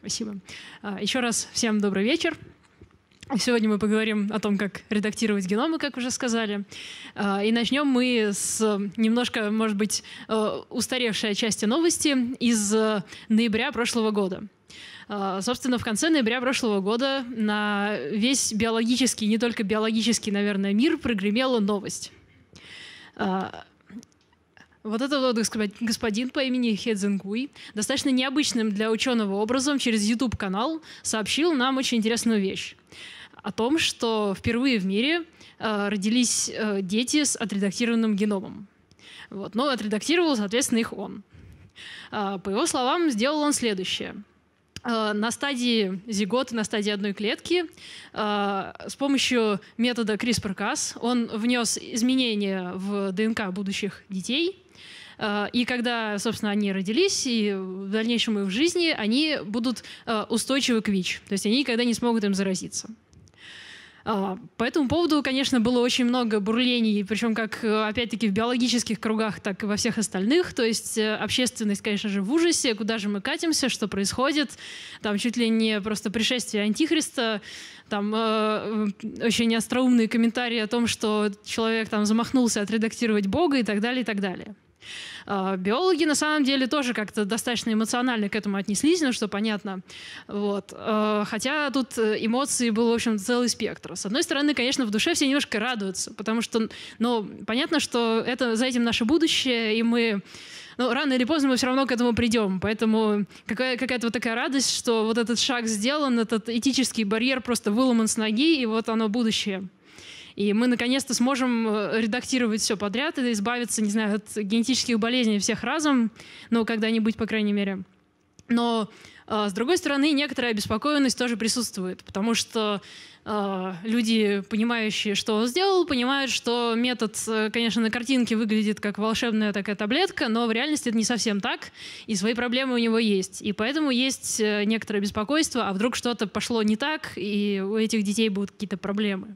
Спасибо. А, Еще раз всем добрый вечер. Сегодня мы поговорим о том, как редактировать геномы, как уже сказали. А, И начнем мы с немножко, может быть, э, устаревшей части новости из ноября прошлого года. А, Собственно, в конце ноября прошлого года на весь биологический, не только биологический, наверное, мир прогремела новость. Вот этот вот госпо- господин по имени Хедзенгуй достаточно необычным для ученого образом через YouTube-канал сообщил нам очень интересную вещь. О том, что впервые в мире э, родились э, дети с отредактированным геномом. Вот. Но отредактировал, соответственно, их он. А, По его словам, сделал он следующее. Э, На стадии зиготы, на стадии одной клетки, э, с помощью метода CRISPR-Cas он внес изменения в ДНК будущих детей. Э, И когда, собственно, они родились, и в дальнейшем их жизни, они будут э, устойчивы к ВИЧ. То есть они никогда не смогут им заразиться. А, По этому поводу, конечно, было очень много бурлений, причем как, э, опять-таки, в биологических кругах, так и во всех остальных. То есть э, общественность, конечно же, в ужасе, куда же мы катимся, что происходит. Там чуть ли не просто пришествие Антихриста, там э, э, очень остроумные комментарии о том, что человек там замахнулся отредактировать Бога и так далее, и так далее. А, Биологи на самом деле тоже как-то достаточно эмоционально к этому отнеслись, ну что понятно. Вот. Э, Хотя тут э, эмоций был, в общем, целый спектр. С одной стороны, конечно, в душе все немножко радуются, потому что, ну, понятно, что это, за этим наше будущее, и мы ну, рано или поздно мы все равно к этому придем. Поэтому какая- какая-то вот такая радость, что вот этот шаг сделан, этот этический барьер просто выломан с ноги, и вот оно будущее. И мы наконец-то сможем э, редактировать все подряд и избавиться, не знаю, от генетических болезней всех разом, ну, когда-нибудь, по крайней мере. Но, э, с другой стороны, некоторая обеспокоенность тоже присутствует, потому что э, люди, понимающие, что он сделал, понимают, что метод, конечно, на картинке выглядит как волшебная такая таблетка, но в реальности это не совсем так, и свои проблемы у него есть. И поэтому есть некоторое беспокойство, а вдруг что-то пошло не так, и у этих детей будут какие-то проблемы.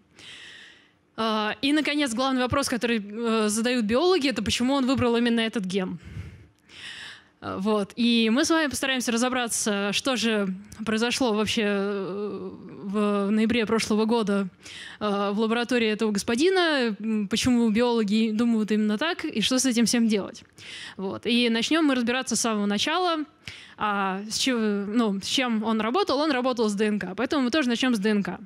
А, И, наконец, главный вопрос, который э, задают биологи, это почему он выбрал именно этот ген. А, Вот. И мы с вами постараемся разобраться, что же произошло вообще э, в ноябре прошлого года э, в лаборатории этого господина, почему биологи думают именно так, и что с этим всем делать. Вот. И начнем мы разбираться с самого начала. А с, чего, ну, с чем он работал? Он работал с ДНК. Поэтому мы тоже начнем с ДНК.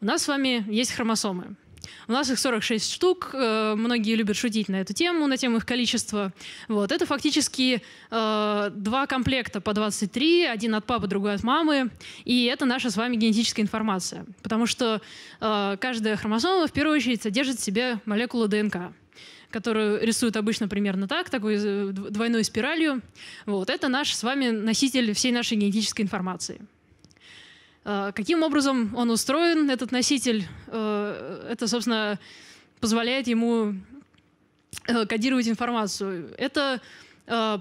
У нас с вами есть хромосомы. У нас их 46 штук. э, Многие любят шутить на эту тему, на тему их количества. Вот. Это фактически э, два комплекта по 23, один от папы, другой от мамы. И это наша с вами генетическая информация. Потому что э, каждая хромосома в первую очередь содержит в себе молекулу ДНК которую рисуют обычно примерно так, такой э, дв- двойной спиралью. Вот. Это наш с вами носитель всей нашей генетической информации. Э, Каким образом он устроен, этот носитель? Э, Это, собственно, позволяет ему э, кодировать информацию. Это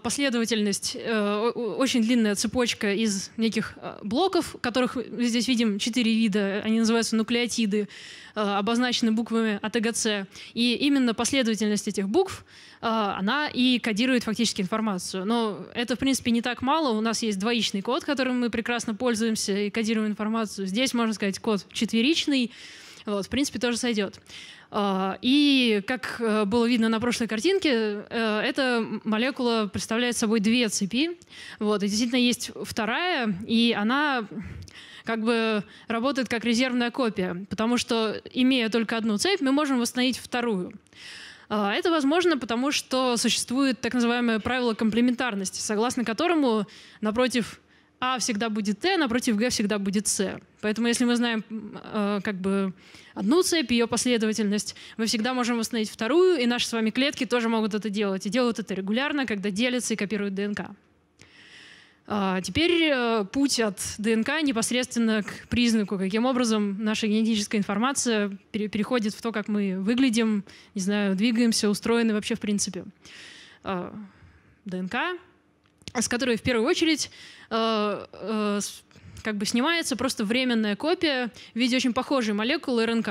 последовательность, э, о- о- очень длинная цепочка из неких э, блоков, которых здесь видим четыре вида, они называются нуклеотиды, э, обозначены буквами АТГЦ. И именно последовательность этих букв, э, она и кодирует фактически информацию. Но это, в принципе, не так мало. У нас есть двоичный код, которым мы прекрасно пользуемся и кодируем информацию. Здесь, можно сказать, код четверичный. Вот, в принципе, тоже сойдет. А, И, как э, было видно на прошлой картинке, э, эта молекула представляет собой две цепи. Вот, и действительно есть вторая, и она как бы работает как резервная копия, потому что, имея только одну цепь, мы можем восстановить вторую. А, Это возможно, потому что существует так называемое правило комплементарности, согласно которому напротив А всегда будет Т, напротив Г всегда будет С. Поэтому если мы знаем э, как бы одну цепь, ее последовательность, мы всегда можем восстановить вторую, и наши с вами клетки тоже могут это делать. И делают это регулярно, когда делятся и копируют ДНК. А, Теперь э, путь от ДНК непосредственно к признаку, каким образом наша генетическая информация пере- переходит в то, как мы выглядим, не знаю, двигаемся, устроены вообще в принципе. А, ДНК, с которой в первую очередь э, э, как бы снимается просто временная копия в виде очень похожей молекулы РНК.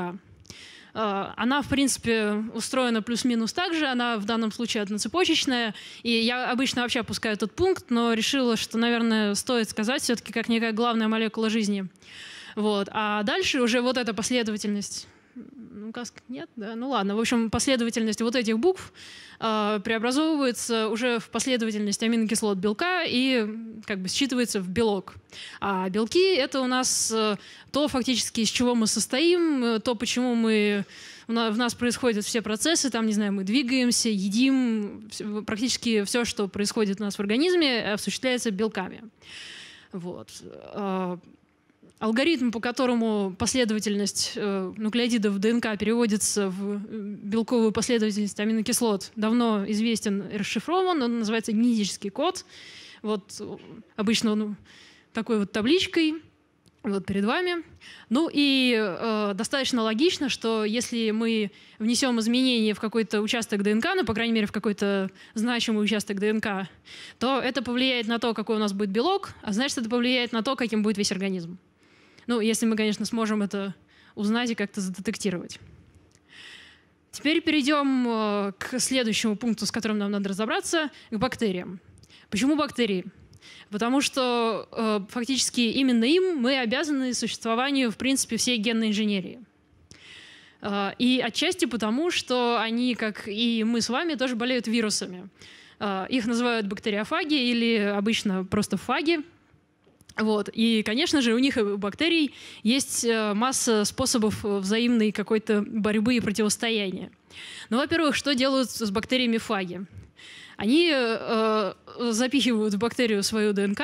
Она, в принципе, устроена плюс-минус так же, она в данном случае одноцепочечная, и я обычно вообще опускаю этот пункт, но решила, что, наверное, стоит сказать все-таки как некая главная молекула жизни. Вот. А дальше уже вот эта последовательность ну, каск нет, да, ну ладно. В общем, последовательность вот этих букв э, преобразовывается уже в последовательность аминокислот белка и как бы считывается в белок. А белки — это у нас э, то фактически, из чего мы состоим, э, то, почему мы в нас происходят все процессы, там, не знаю, мы двигаемся, едим, практически все, что происходит у нас в организме, осуществляется белками. Вот. Алгоритм, по которому последовательность э, нуклеотидов ДНК переводится в э, белковую последовательность аминокислот, давно известен и расшифрован. Он называется генетический код. Вот э, обычно он такой вот табличкой вот перед вами. Ну и э, достаточно логично, что если мы внесем изменения в какой-то участок ДНК, ну, по крайней мере, в какой-то значимый участок ДНК, то это повлияет на то, какой у нас будет белок, а значит, это повлияет на то, каким будет весь организм. Ну, если мы, конечно, сможем это узнать и как-то задетектировать. Теперь перейдем э, к следующему пункту, с которым нам надо разобраться, к бактериям. Почему бактерии? Потому что э, фактически именно им мы обязаны существованию, в принципе, всей генной инженерии. Э, и отчасти потому, что они, как и мы с вами, тоже болеют вирусами. Э, их называют бактериофаги или обычно просто фаги, вот. И, конечно же, у них, у бактерий, есть э, масса способов взаимной какой-то борьбы и противостояния. Ну, во-первых, что делают с бактериями фаги? Они э, запихивают в бактерию свою ДНК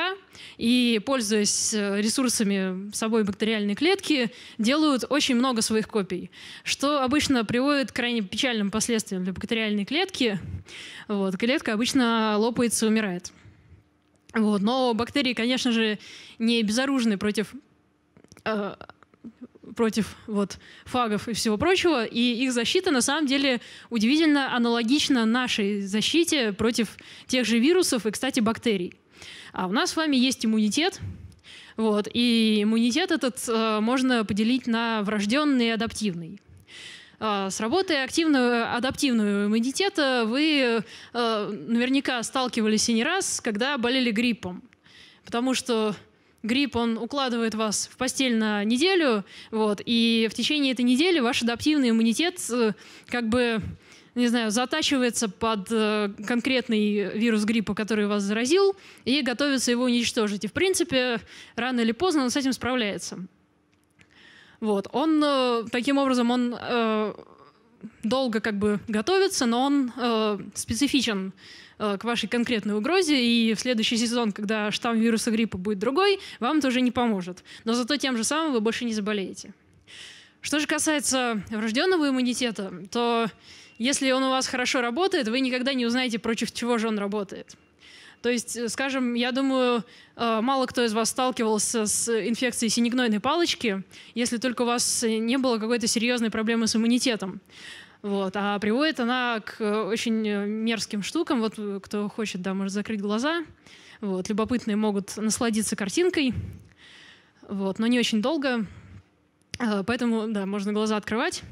и, пользуясь э, ресурсами собой бактериальной клетки, делают очень много своих копий, что обычно приводит к крайне печальным последствиям для бактериальной клетки. Вот. Клетка обычно лопается и умирает. Вот. Но бактерии, конечно же, не безоружны против, э, против вот, фагов и всего прочего, и их защита на самом деле удивительно аналогична нашей защите против тех же вирусов и, кстати, бактерий. А у нас с вами есть иммунитет, вот, и иммунитет этот э, можно поделить на врожденный и адаптивный. А, с работой активного адаптивного иммунитета вы э, наверняка сталкивались и не раз, когда болели гриппом. Потому что грипп, он укладывает вас в постель на неделю, вот, и в течение этой недели ваш адаптивный иммунитет э, как бы не знаю, затачивается под э, конкретный вирус гриппа, который вас заразил, и готовится его уничтожить. И, в принципе, рано или поздно он с этим справляется. Вот. Он, э, таким образом, он э, долго как бы готовится, но он э, специфичен к вашей конкретной угрозе, и в следующий сезон, когда штамм вируса гриппа будет другой, вам тоже не поможет. Но зато тем же самым вы больше не заболеете. Что же касается врожденного иммунитета, то если он у вас хорошо работает, вы никогда не узнаете, против чего же он работает. То есть, э, скажем, я думаю, э, мало кто из вас сталкивался с инфекцией синегнойной палочки, если только у вас не было какой-то серьезной проблемы с иммунитетом. Вот. А приводит она к очень мерзким штукам. Вот кто хочет, да, может закрыть глаза. Вот. Любопытные могут насладиться картинкой, вот, но не очень долго. Э, поэтому, да, можно глаза открывать.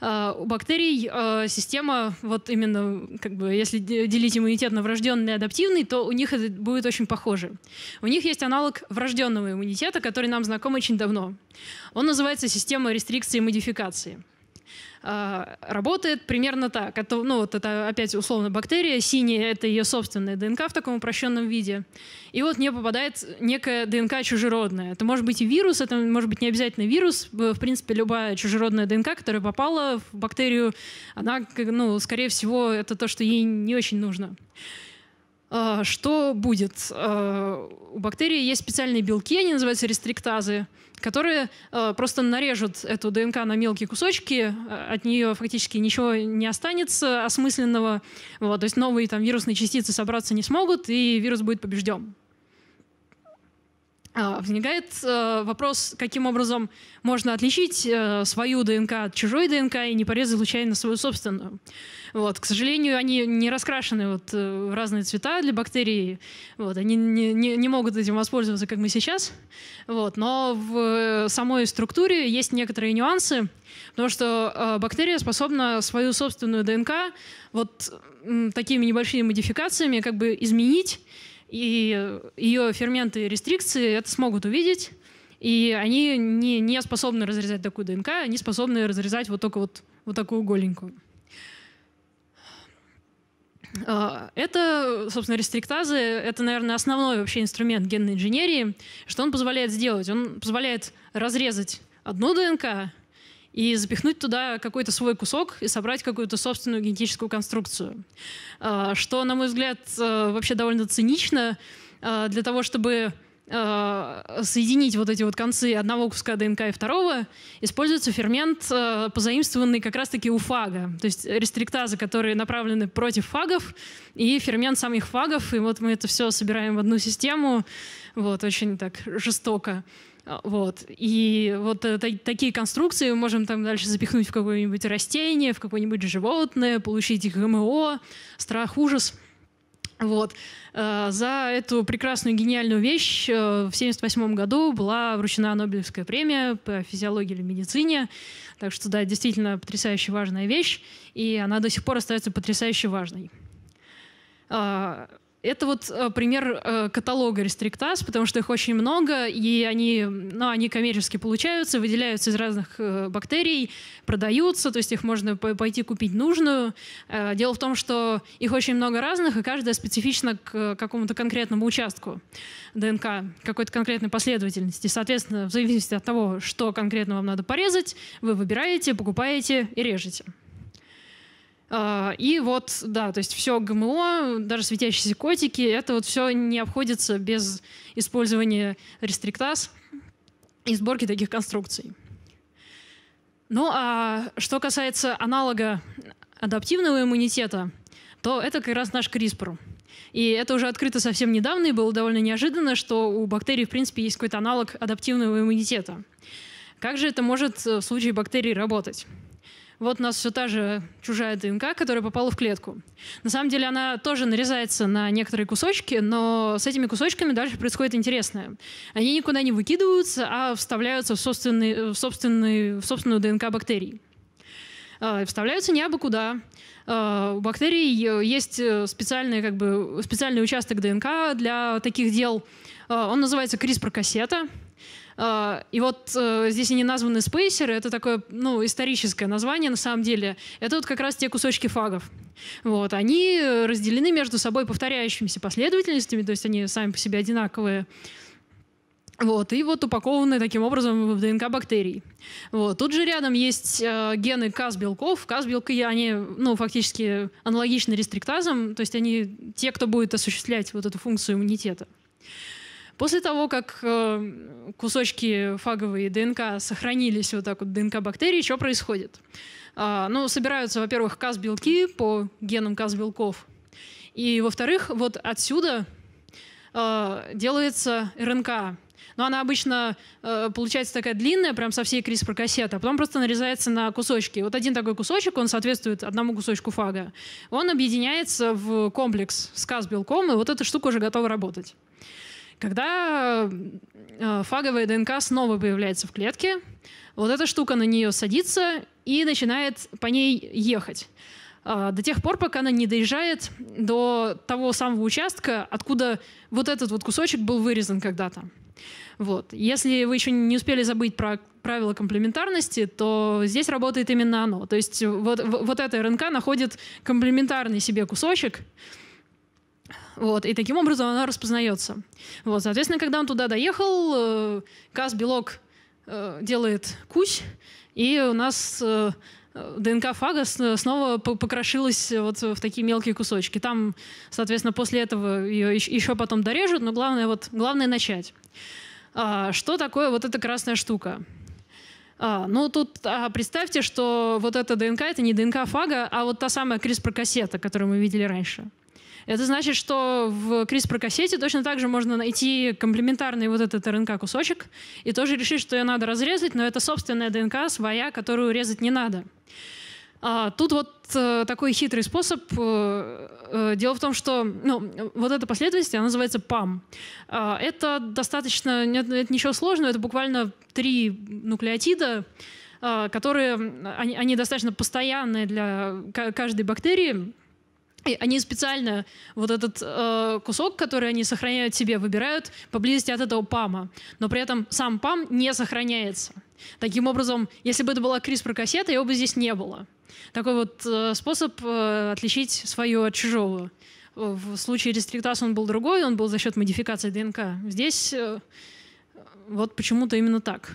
А, у бактерий а, система, вот именно, как бы, если делить иммунитет на врожденный и адаптивный, то у них это будет очень похоже. У них есть аналог врожденного иммунитета, который нам знаком очень давно. Он называется система рестрикции и модификации. А, работает примерно так. Это, ну, вот это опять условно бактерия, синяя — это ее собственная ДНК в таком упрощенном виде. И вот мне попадает некая ДНК чужеродная. Это может быть и вирус, это может быть не обязательно вирус. В принципе, любая чужеродная ДНК, которая попала в бактерию, она, ну, скорее всего, это то, что ей не очень нужно. А, что будет? А, у бактерии есть специальные белки, они называются рестриктазы, которые э, просто нарежут эту ДНК на мелкие кусочки, от нее фактически ничего не останется осмысленного, вот, то есть новые там вирусные частицы собраться не смогут, и вирус будет побежден. А, возникает э, вопрос, каким образом можно отличить э, свою ДНК от чужой ДНК и не порезать случайно свою собственную. Вот. К сожалению, они не раскрашены вот, э, в разные цвета для бактерий. Вот. Они не, не, не могут этим воспользоваться, как мы сейчас. Вот. Но в самой структуре есть некоторые нюансы, потому что бактерия способна свою собственную ДНК вот такими небольшими модификациями как бы изменить и ее ферменты рестрикции это смогут увидеть, и они не, не способны разрезать такую ДНК, они способны разрезать вот только вот, вот такую голенькую. А, это, собственно, рестриктазы — это, наверное, основной вообще инструмент генной инженерии. Что он позволяет сделать? Он позволяет разрезать одну ДНК и запихнуть туда какой-то свой кусок и собрать какую-то собственную генетическую конструкцию. А, что, на мой взгляд, э, вообще довольно цинично а, для того, чтобы а, соединить вот эти вот концы одного куска ДНК и второго, используется фермент, позаимствованный как раз-таки у фага. То есть рестриктазы, которые направлены против фагов, и фермент самих фагов. И вот мы это все собираем в одну систему. Вот, очень так жестоко. А, вот. И вот э, такие конструкции мы можем там дальше запихнуть в какое-нибудь растение, в какое-нибудь животное, получить ГМО, страх, ужас. Вот. Э, за эту прекрасную гениальную вещь э, в 1978 году была вручена Нобелевская премия по физиологии или медицине. Так что, да, действительно потрясающе важная вещь, и она до сих пор остается потрясающе важной. Это вот э, пример э, каталога рестриктаз, потому что их очень много, и они, ну, они коммерчески получаются, выделяются из разных э, бактерий, продаются, то есть их можно пойти купить нужную. Дело в том, что их очень много разных, и каждая специфична к какому-то конкретному участку ДНК, какой-то конкретной последовательности. Соответственно, в зависимости от того, что конкретно вам надо порезать, вы выбираете, покупаете и режете. А, и вот, да, то есть все ГМО, даже светящиеся котики, это вот все не обходится без использования рестриктаз и сборки таких конструкций. Ну а что касается аналога адаптивного иммунитета, то это как раз наш CRISPR. И это уже открыто совсем недавно, и было довольно неожиданно, что у бактерий, в принципе, есть какой-то аналог адаптивного иммунитета. Как же это может в случае бактерий работать? Вот у нас все та же чужая ДНК, которая попала в клетку. На самом деле она тоже нарезается на некоторые кусочки, но с этими кусочками дальше происходит интересное. Они никуда не выкидываются, а вставляются в, собственный, в, собственный, в собственную ДНК бактерий. А, вставляются не абы куда. А, у бактерий есть специальный, как бы, специальный участок ДНК для таких дел. А, он называется CRISPR-кассета. А, и вот э, здесь они названы спейсеры, это такое ну, историческое название на самом деле. Это вот как раз те кусочки фагов. Вот, они разделены между собой повторяющимися последовательностями, то есть они сами по себе одинаковые. Вот, и вот упакованы таким образом в ДНК бактерий. Вот. Тут же рядом есть э, гены КАС-белков. КАС-белки, они ну, фактически аналогичны рестриктазам, то есть они те, кто будет осуществлять вот эту функцию иммунитета. После того, как э, кусочки фаговой ДНК сохранились вот так вот ДНК бактерий, что происходит? Э, ну, собираются, во-первых, КАС-белки по генам КАС-белков. И, во-вторых, вот отсюда э, делается РНК. Но она обычно э, получается такая длинная, прям со всей CRISPR-кассеты, а потом просто нарезается на кусочки. Вот один такой кусочек, он соответствует одному кусочку фага. Он объединяется в комплекс с КАС-белком, и вот эта штука уже готова работать. Когда э, фаговая ДНК снова появляется в клетке, вот эта штука на нее садится и начинает по ней ехать. Э, до тех пор, пока она не доезжает до того самого участка, откуда вот этот вот кусочек был вырезан когда-то. Вот. Если вы еще не успели забыть про правила комплементарности, то здесь работает именно оно. То есть вот, вот эта РНК находит комплементарный себе кусочек, вот, и таким образом она распознается. Вот, соответственно, когда он туда доехал, э, КАС-белок э, делает кусь, и у нас э, ДНК фага снова покрошилась вот в такие мелкие кусочки. Там, соответственно, после этого ее еще потом дорежут, но главное, вот, главное начать. А, что такое вот эта красная штука? А, ну, тут а, представьте, что вот эта ДНК — это не ДНК фага, а вот та самая CRISPR-кассета, которую мы видели раньше. Это значит, что в CRISPR-кассете точно так же можно найти комплементарный вот этот РНК-кусочек и тоже решить, что ее надо разрезать, но это собственная ДНК своя, которую резать не надо. А, тут вот э, такой хитрый способ. Э, э, дело в том, что ну, вот эта последовательность, она называется PAM. А, это достаточно, нет, это ничего сложного, это буквально три нуклеотида, а, которые, они, они достаточно постоянные для каждой бактерии, и они специально вот этот э, кусок, который они сохраняют себе, выбирают поблизости от этого пама. Но при этом сам пам не сохраняется. Таким образом, если бы это была CRISPR-кассета, его бы здесь не было. Такой вот э, способ э, отличить свое от чужого. В случае рестриктаса он был другой, он был за счет модификации ДНК. Здесь э, вот почему-то именно так.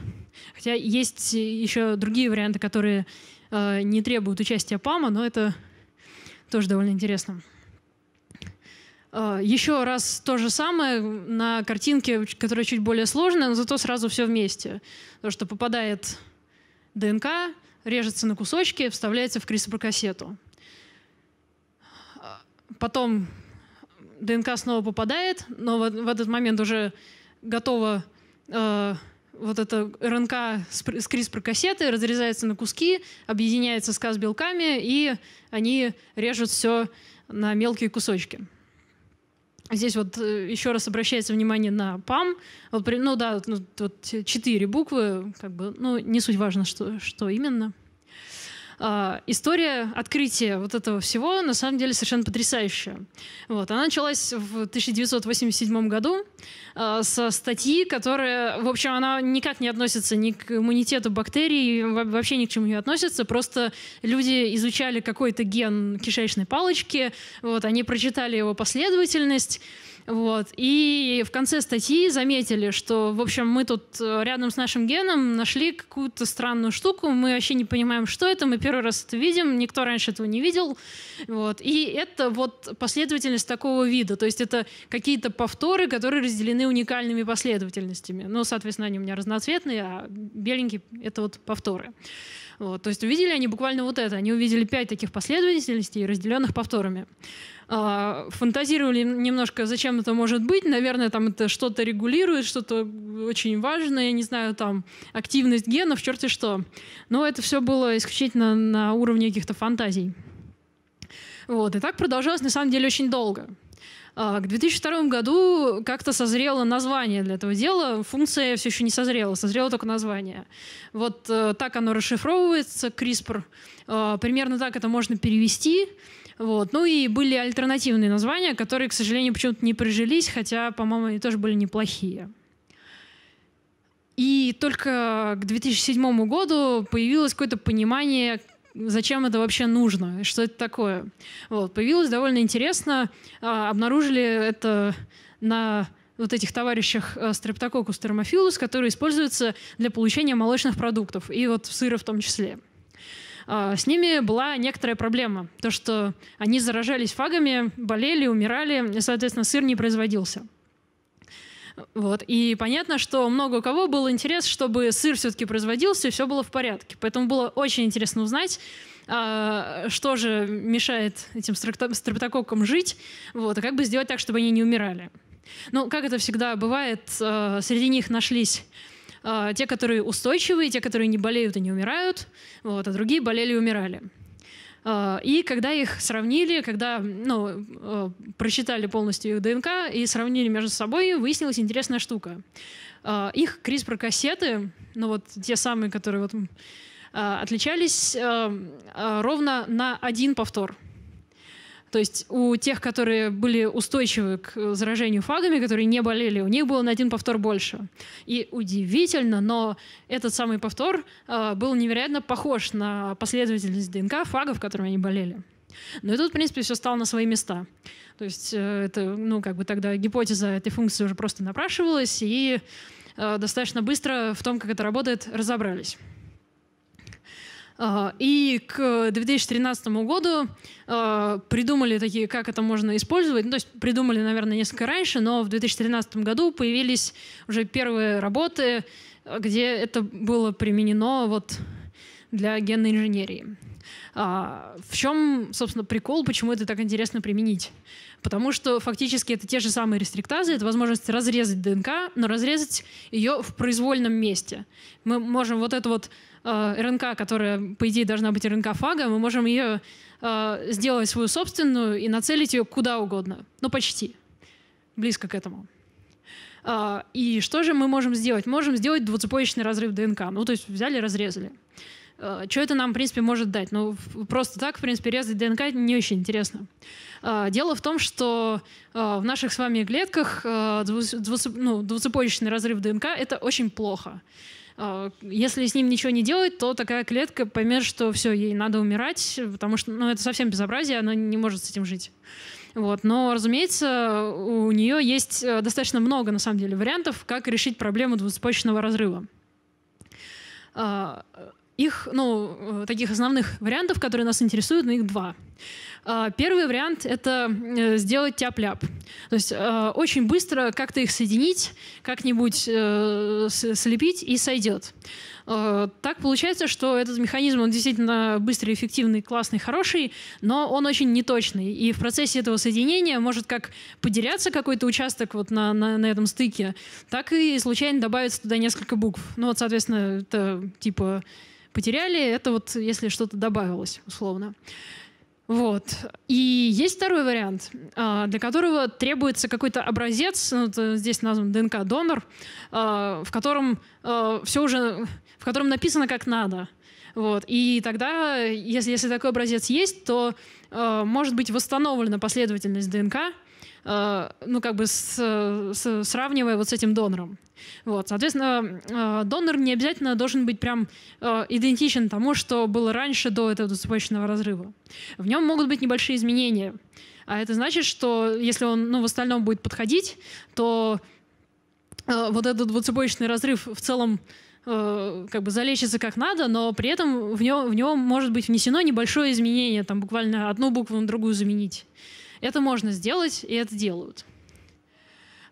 Хотя есть еще другие варианты, которые э, не требуют участия ПАМа, но это тоже довольно интересно. Э, еще раз то же самое на картинке, которая чуть более сложная, но зато сразу все вместе. То, что попадает ДНК, режется на кусочки, вставляется в CRISPR-кассету. Потом ДНК снова попадает, но в, этот момент уже готова э, вот эта РНК с, CRISPR-кассеты, разрезается на куски, объединяется с Cas-белками, и они режут все на мелкие кусочки. Здесь вот э, еще раз обращается внимание на ПАМ. Вот, ну да, ну, вот четыре буквы, как бы, ну не суть важно, что, что именно. Uh, история открытия вот этого всего на самом деле совершенно потрясающая. Вот. Она началась в 1987 году uh, со статьи, которая, в общем, она никак не относится ни к иммунитету бактерий, вообще ни к чему не относится. Просто люди изучали какой-то ген кишечной палочки, вот, они прочитали его последовательность, вот. И в конце статьи заметили, что, в общем, мы тут э, рядом с нашим геном нашли какую-то странную штуку, мы вообще не понимаем, что это, мы первый раз это видим, никто раньше этого не видел. Вот. И это вот последовательность такого вида, то есть это какие-то повторы, которые разделены уникальными последовательностями. Ну, соответственно, они у меня разноцветные, а беленькие — это вот повторы. Вот. То есть увидели они буквально вот это. Они увидели пять таких последовательностей, разделенных повторами. А, фантазировали немножко, зачем это может быть. Наверное, там это что-то регулирует, что-то очень важное, я не знаю, там активность генов, черти что. Но это все было исключительно на уровне каких-то фантазий. Вот. И так продолжалось на самом деле очень долго. А, к 2002 году как-то созрело название для этого дела. Функция все еще не созрела, созрело только название. Вот э, так оно расшифровывается, CRISPR. Э, примерно так это можно перевести. Вот. Ну и были альтернативные названия, которые, к сожалению, почему-то не прижились, хотя, по-моему, они тоже были неплохие. И только к 2007 году появилось какое-то понимание, зачем это вообще нужно, что это такое. Вот. Появилось довольно интересно. А, обнаружили это на вот этих товарищах Streptococcus э, thermophilus, которые используются для получения молочных продуктов, и вот сыра в том числе. А, с ними была некоторая проблема. То, что они заражались фагами, болели, умирали, и, соответственно, сыр не производился. Вот. И понятно, что много у кого был интерес, чтобы сыр все-таки производился, и все было в порядке. Поэтому было очень интересно узнать, а, что же мешает этим стрептококкам жить, вот, и как бы сделать так, чтобы они не умирали. Ну, как это всегда бывает, а, среди них нашлись а, те, которые устойчивые, те, которые не болеют и не умирают, вот, а другие болели и умирали. А, и когда их сравнили, когда ну, а, прочитали полностью их ДНК и сравнили между собой, выяснилась интересная штука. Их CRISPR-кассеты, ну вот те самые, которые вот, отличались ровно на один повтор – то есть у тех, которые были устойчивы к заражению фагами, которые не болели, у них было на один повтор больше. И удивительно, но этот самый повтор э, был невероятно похож на последовательность ДНК фагов, которыми они болели. Но и тут, в принципе, все стало на свои места. То есть э, это, ну, как бы тогда гипотеза этой функции уже просто напрашивалась, и э, достаточно быстро в том, как это работает, разобрались. И к 2013 году а, придумали такие, как это можно использовать. Ну, то есть придумали, наверное, несколько раньше, но в 2013 году появились уже первые работы, где это было применено вот для генной инженерии. А, в чем, собственно, прикол, почему это так интересно применить? Потому что фактически это те же самые рестриктазы, это возможность разрезать ДНК, но разрезать ее в произвольном месте. Мы можем вот эту вот э, РНК, которая, по идее, должна быть РНК фага, мы можем ее э, сделать свою собственную и нацелить ее куда угодно. Ну, почти. Близко к этому. Э, и что же мы можем сделать? Можем сделать двуцепоечный разрыв ДНК. Ну, то есть взяли, разрезали. Э, что это нам, в принципе, может дать? Ну, просто так, в принципе, резать ДНК не очень интересно. Э, дело в том, что э, в наших с вами клетках ну, двуцепочечный разрыв ДНК — это очень плохо. Если с ним ничего не делать, то такая клетка поймет, что все, ей надо умирать, потому что ну, это совсем безобразие, она не может с этим жить. Вот. Но, разумеется, у нее есть достаточно много, на самом деле, вариантов, как решить проблему двуцепочечного разрыва их, ну, э, таких основных вариантов, которые нас интересуют, ну, их два. А, первый вариант — это э, сделать тяп-ляп. То есть э, очень быстро как-то их соединить, как-нибудь слепить, и сойдет. Так получается, что этот механизм, он действительно быстрый, эффективный, классный, хороший, но он очень неточный. И в процессе этого соединения может как потеряться какой-то участок вот на, на, на этом стыке, так и случайно добавиться туда несколько букв. Ну вот, соответственно, это типа потеряли, это вот если что-то добавилось, условно. Вот. И есть второй вариант, а, для которого требуется какой-то образец, ну, здесь назван ДНК-донор, а, в котором а, все уже, в котором написано как надо. Вот. И тогда, если, если такой образец есть, то может быть восстановлена последовательность ДНК, ну, как бы с, с, сравнивая вот с этим донором. Вот, соответственно, э, донор не обязательно должен быть прям э, идентичен тому, что было раньше до этого цепочного разрыва. В нем могут быть небольшие изменения. А это значит, что если он ну, в остальном будет подходить, то вот этот двуцепочечный разрыв в целом как бы залечится как надо, но при этом в него, в него может быть внесено небольшое изменение, там буквально одну букву на другую заменить. Это можно сделать, и это делают.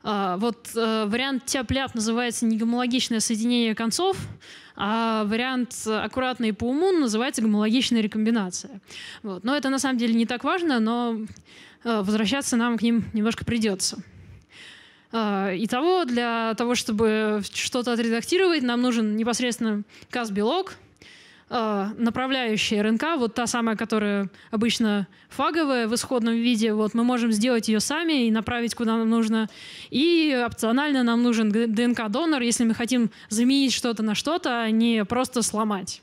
А, вот э, вариант тяп-ляп называется негомологичное соединение концов, а вариант аккуратный по уму называется гомологичная рекомбинация. Вот. Но это на самом деле не так важно, но э, возвращаться нам к ним немножко придется. А, итого, для того, чтобы что-то отредактировать, нам нужен непосредственно каз-белок, э, направляющая РНК, вот та самая, которая обычно фаговая в исходном виде, вот мы можем сделать ее сами и направить куда нам нужно. И опционально нам нужен ДНК-донор, если мы хотим заменить что-то на что-то, а не просто сломать.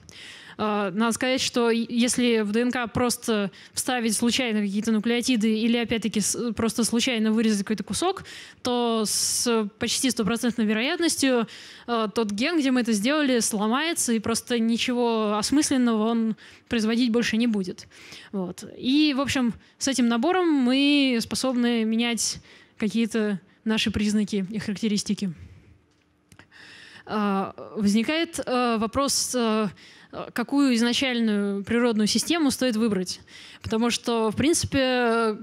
А, надо сказать, что если в ДНК просто вставить случайно какие-то нуклеотиды или, опять-таки, просто случайно вырезать какой-то кусок, то с почти стопроцентной вероятностью а, тот ген, где мы это сделали, сломается, и просто ничего осмысленного он производить больше не будет. Вот. И, в общем, с этим набором мы способны менять какие-то наши признаки и характеристики. А, возникает вопрос какую изначальную природную систему стоит выбрать. Потому что, в принципе,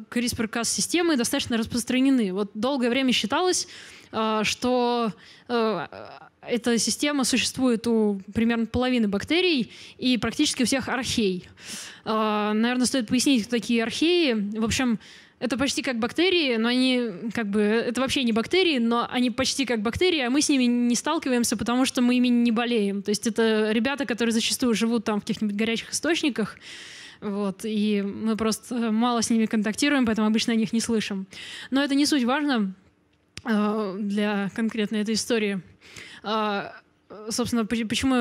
CRISPR-Cas-системы достаточно распространены. Вот долгое время считалось, а, что э, эта система существует у примерно половины бактерий и практически у всех архей. А, наверное, стоит пояснить, кто такие археи. В общем, это почти как бактерии, но они как бы... Это вообще не бактерии, но они почти как бактерии, а мы с ними не сталкиваемся, потому что мы ими не болеем. То есть это ребята, которые зачастую живут там в каких-нибудь горячих источниках, вот, и мы просто мало с ними контактируем, поэтому обычно о них не слышим. Но это не суть важно э, для конкретной этой истории. Э, собственно, почему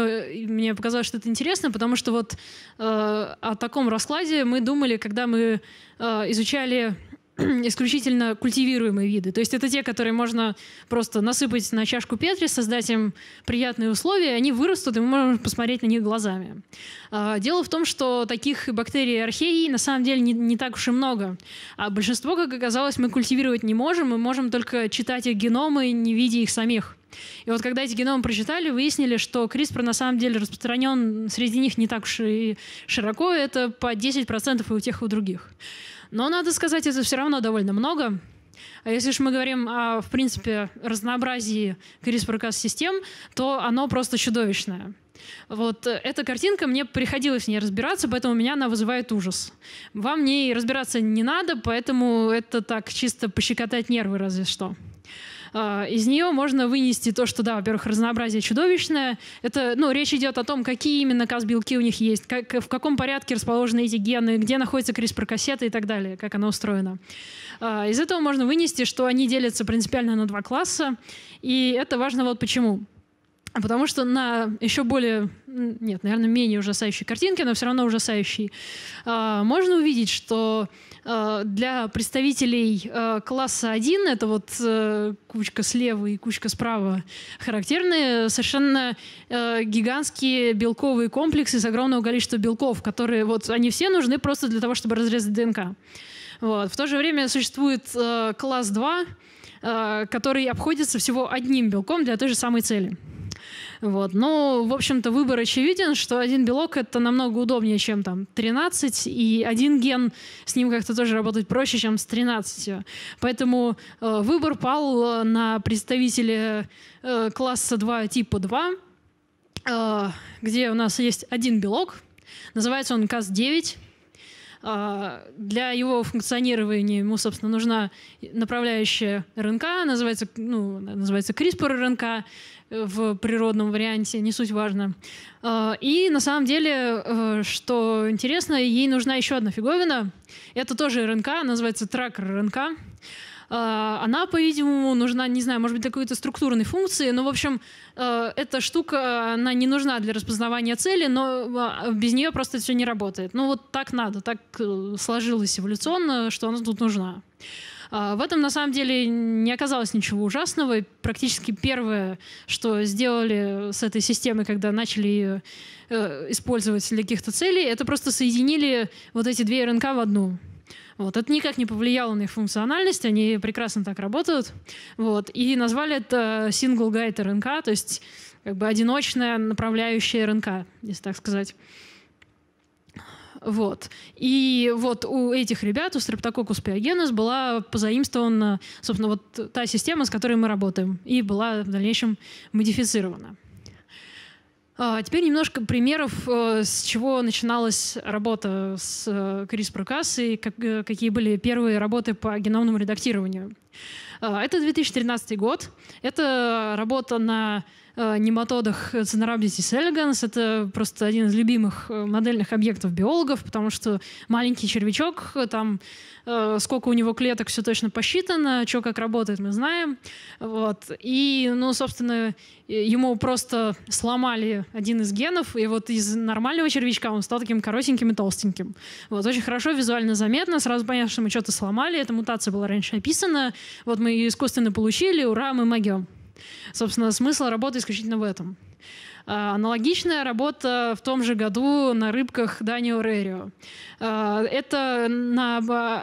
мне показалось, что это интересно, потому что вот э, о таком раскладе мы думали, когда мы э, изучали исключительно культивируемые виды. То есть это те, которые можно просто насыпать на чашку Петри, создать им приятные условия, они вырастут, и мы можем посмотреть на них глазами. А, дело в том, что таких бактерий и археи на самом деле не, не так уж и много. А большинство, как оказалось, мы культивировать не можем, мы можем только читать их геномы, не видя их самих. И вот когда эти геномы прочитали, выяснили, что CRISPR на самом деле распространен среди них не так уж и широко, это по 10% и у тех, и у других. Но, надо сказать, это все равно довольно много. А если уж мы говорим о, в принципе, разнообразии CRISPR-Cas-систем, то оно просто чудовищное. Вот э, эта картинка, мне приходилось в ней разбираться, поэтому меня она вызывает ужас. Вам в ней разбираться не надо, поэтому это так чисто пощекотать нервы разве что. А, из нее можно вынести то, что, да, во-первых, разнообразие чудовищное. Это, ну, речь идет о том, какие именно каз-белки у них есть, как, в каком порядке расположены эти гены, где находится CRISPR-кассета и так далее, как она устроена. А, из этого можно вынести, что они делятся принципиально на два класса, и это важно вот почему. Потому что на еще более, нет, наверное, менее ужасающей картинке, но все равно ужасающей, а, можно увидеть, что а, для представителей а, класса 1, это вот э, кучка слева и кучка справа, характерны совершенно э, гигантские белковые комплексы с огромного количества белков, которые вот они все нужны просто для того, чтобы разрезать ДНК. Вот. В то же время существует э, класс 2, который обходится всего одним белком для той же самой цели. Вот. Но, в общем-то, выбор очевиден, что один белок — это намного удобнее, чем там 13, и один ген, с ним как-то тоже работать проще, чем с 13. Поэтому э, выбор пал э, на представителя э, класса 2 типа 2, э, где у нас есть один белок, называется он КАС-9, э, для его функционирования ему, собственно, нужна направляющая РНК, называется, ну, называется CRISPR-РНК в природном варианте, не суть важно. А, и на самом деле, э, что интересно, ей нужна еще одна фиговина. Это тоже РНК, называется тракер РНК. А, она, по-видимому, нужна, не знаю, может быть, для какой-то структурной функции, но, в общем, э, эта штука, она не нужна для распознавания цели, но а, без нее просто все не работает. Ну вот так надо, так э, сложилось эволюционно, что она тут нужна. А, в этом на самом деле не оказалось ничего ужасного. практически первое, что сделали с этой системой, когда начали ее э, использовать для каких-то целей, это просто соединили вот эти две РНК в одну. Вот. Это никак не повлияло на их функциональность, они прекрасно так работают. Вот. И назвали это single guide РНК, то есть как бы одиночная направляющая РНК, если так сказать. Вот. И вот у этих ребят, у Streptococcus pyogenes, была позаимствована, собственно, вот та система, с которой мы работаем, и была в дальнейшем модифицирована. А теперь немножко примеров, э, с чего начиналась работа с э, CRISPR-Cas и э, какие были первые работы по геномному редактированию. А, это 2013 год. Это работа на Э, нематодах Cenorhabditis elegans. Это просто один из любимых э, модельных объектов биологов, потому что маленький червячок, э, там сколько у него клеток, все точно посчитано, что как работает, мы знаем. Вот. И, ну, собственно, ему просто сломали один из генов, и вот из нормального червячка он стал таким коротеньким и толстеньким. Вот. Очень хорошо, визуально заметно, сразу понятно, что мы что-то сломали, эта мутация была раньше описана, вот мы ее искусственно получили, ура, мы могем. Собственно, смысл работы исключительно в этом. А, аналогичная работа в том же году на рыбках Данио Рерио. А, это на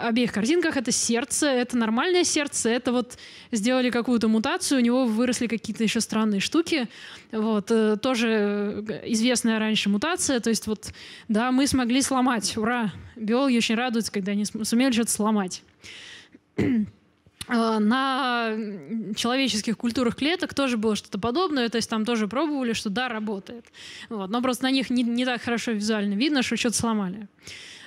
обеих картинках это сердце, это нормальное сердце, это вот сделали какую-то мутацию, у него выросли какие-то еще странные штуки. Вот, э, тоже известная раньше мутация, то есть вот, да, мы смогли сломать, ура! Биологи очень радуются, когда они сумели что-то сломать. А, на человеческих культурах клеток тоже было что-то подобное, то есть там тоже пробовали, что да, работает. Вот. Но просто на них не, не так хорошо визуально видно, что что-то сломали.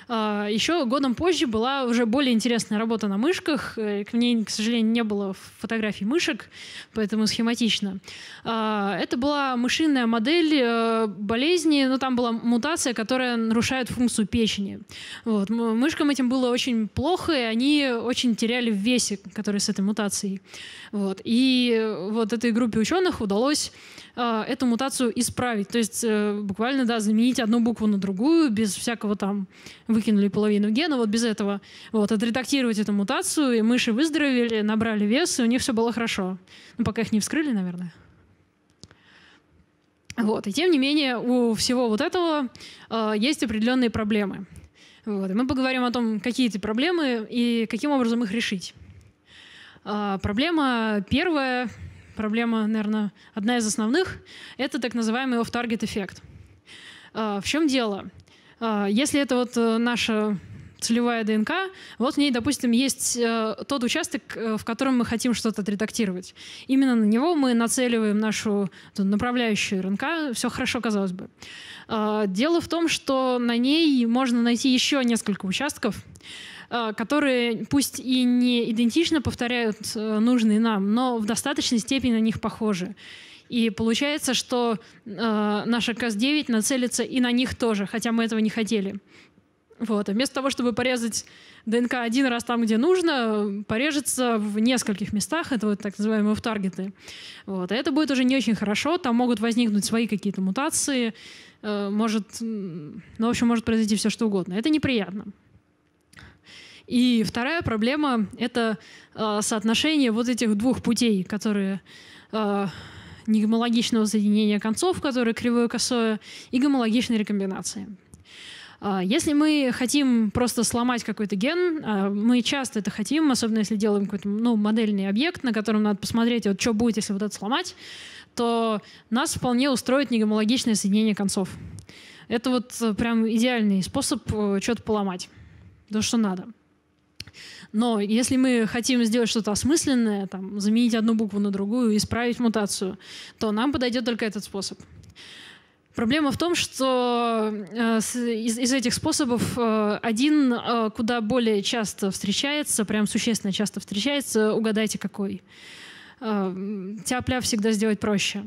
А, Еще годом позже была уже более интересная работа на мышках. Э, к ней, к сожалению, не было фотографий мышек, поэтому схематично. А, это была мышиная модель э, болезни, но там была мутация, которая нарушает функцию печени. Вот. Мышкам этим было очень плохо, и они очень теряли в весе, который с этой мутацией. Вот. И вот этой группе ученых удалось э, эту мутацию исправить. То есть э, буквально, да, заменить одну букву на другую, без всякого там выкинули половину гена, вот без этого. Вот, отредактировать эту мутацию, и мыши выздоровели, набрали вес, и у них все было хорошо. Ну, пока их не вскрыли, наверное. Вот. И тем не менее, у всего вот этого э, есть определенные проблемы. Вот. И мы поговорим о том, какие эти проблемы и каким образом их решить. Э, проблема первая проблема, наверное, одна из основных, это так называемый off-target эффект. А, в чем дело? А, если это вот э, наша целевая ДНК, вот в ней, допустим, есть э, тот участок, э, в котором мы хотим что-то отредактировать. Именно на него мы нацеливаем нашу направляющую РНК, все хорошо, казалось бы. Э, дело в том, что на ней можно найти еще несколько участков, которые пусть и не идентично повторяют э, нужные нам, но в достаточной степени на них похожи. И получается, что э, наша КАС-9 нацелится и на них тоже, хотя мы этого не хотели. Вот. А вместо того, чтобы порезать ДНК один раз там, где нужно, порежется в нескольких местах. Это вот так называемые в таргеты. Вот. И это будет уже не очень хорошо. Там могут возникнуть свои какие-то мутации. Э, может, ну, в общем, может произойти все, что угодно. Это неприятно. И вторая проблема — это э, соотношение вот этих двух путей, которые э, не гомологичного соединения концов, которые кривое косое, и гомологичной рекомбинации. А, если мы хотим просто сломать какой-то ген, а, мы часто это хотим, особенно если делаем какой-то ну, модельный объект, на котором надо посмотреть, вот что будет, если вот это сломать, то нас вполне устроит негомологичное соединение концов. Это вот э, прям идеальный способ э, что-то поломать. То, что надо. Но если мы хотим сделать что-то осмысленное, там, заменить одну букву на другую, исправить мутацию, то нам подойдет только этот способ. Проблема в том, что э, из, этих способов э, один э, куда более часто встречается, прям существенно часто встречается, угадайте какой. Тяпля всегда сделать проще.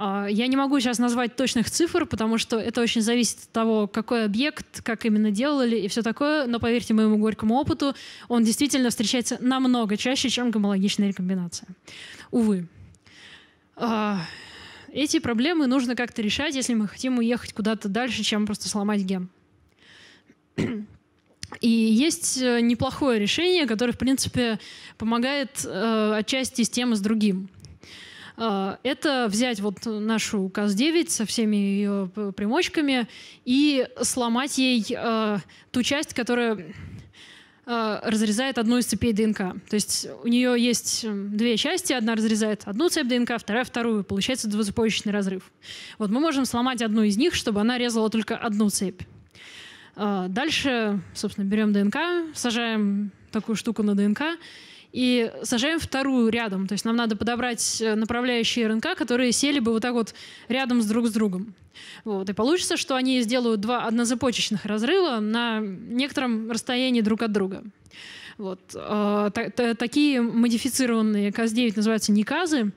Э, я не могу сейчас назвать точных цифр, потому что это очень зависит от того, какой объект, как именно делали и все такое, но поверьте моему горькому опыту, он действительно встречается намного чаще, чем гомологичная рекомбинация. Увы. Э, эти проблемы нужно как-то решать, если мы хотим уехать куда-то дальше, чем просто сломать ген. И есть э, неплохое решение, которое, в принципе, помогает э, отчасти с тем и с другим. Э, это взять вот нашу КАЗ-9 со всеми ее примочками и сломать ей э, ту часть, которая Э, разрезает одну из цепей ДНК. То есть у нее есть две части. Одна разрезает одну цепь ДНК, вторая вторую. Получается двуцепочечный разрыв. Вот мы можем сломать одну из них, чтобы она резала только одну цепь. Дальше, собственно, берем ДНК, сажаем такую штуку на ДНК и сажаем вторую рядом. То есть нам надо подобрать э, направляющие РНК, которые сели бы вот так вот рядом с друг с другом. Вот. И получится, что они сделают два однозапочечных разрыва на некотором расстоянии друг от друга. Вот. Э, такие модифицированные КАЗ-9 называются никазы,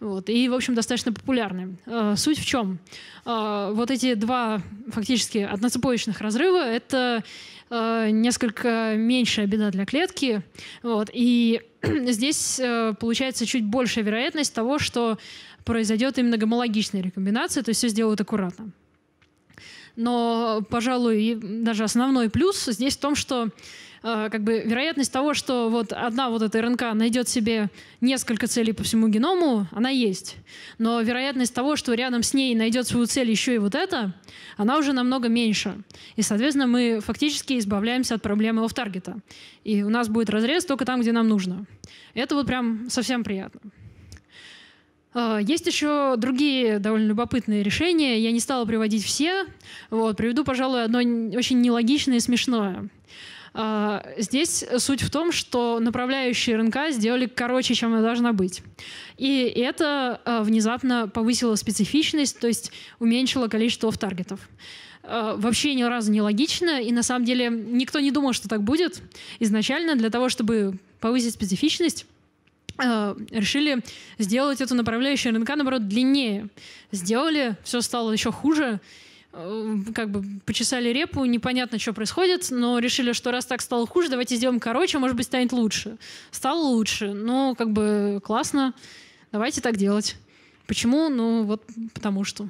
вот, и, в общем, достаточно популярны. Э, суть в чем? Вот эти два фактически одноцепоечных разрыва — это э, несколько меньшая беда для клетки. Вот, и здесь э, получается чуть большая вероятность того, что произойдет именно гомологичная рекомбинация, то есть все сделают аккуратно. Но, пожалуй, даже основной плюс здесь в том, что Э, как бы вероятность того, что вот одна вот эта РНК найдет себе несколько целей по всему геному, она есть. Но вероятность того, что рядом с ней найдет свою цель еще и вот эта, она уже намного меньше. И, соответственно, мы фактически избавляемся от проблемы оф-таргета. И у нас будет разрез только там, где нам нужно. Это вот прям совсем приятно. Э, есть еще другие довольно любопытные решения. Я не стала приводить все. Вот, приведу, пожалуй, одно очень нелогичное и смешное. А, здесь суть в том, что направляющие РНК сделали короче, чем она должна быть. И это а, внезапно повысило специфичность, то есть уменьшило количество оф-таргетов а, вообще ни разу не логично, и на самом деле никто не думал, что так будет. Изначально для того, чтобы повысить специфичность, решили сделать эту направляющую РНК, наоборот, длиннее. Сделали, все стало еще хуже, как бы почесали репу, непонятно, что происходит, но решили, что раз так стало хуже, давайте сделаем короче, может быть, станет лучше. Стало лучше, но как бы классно, давайте так делать. Почему? Ну вот потому что.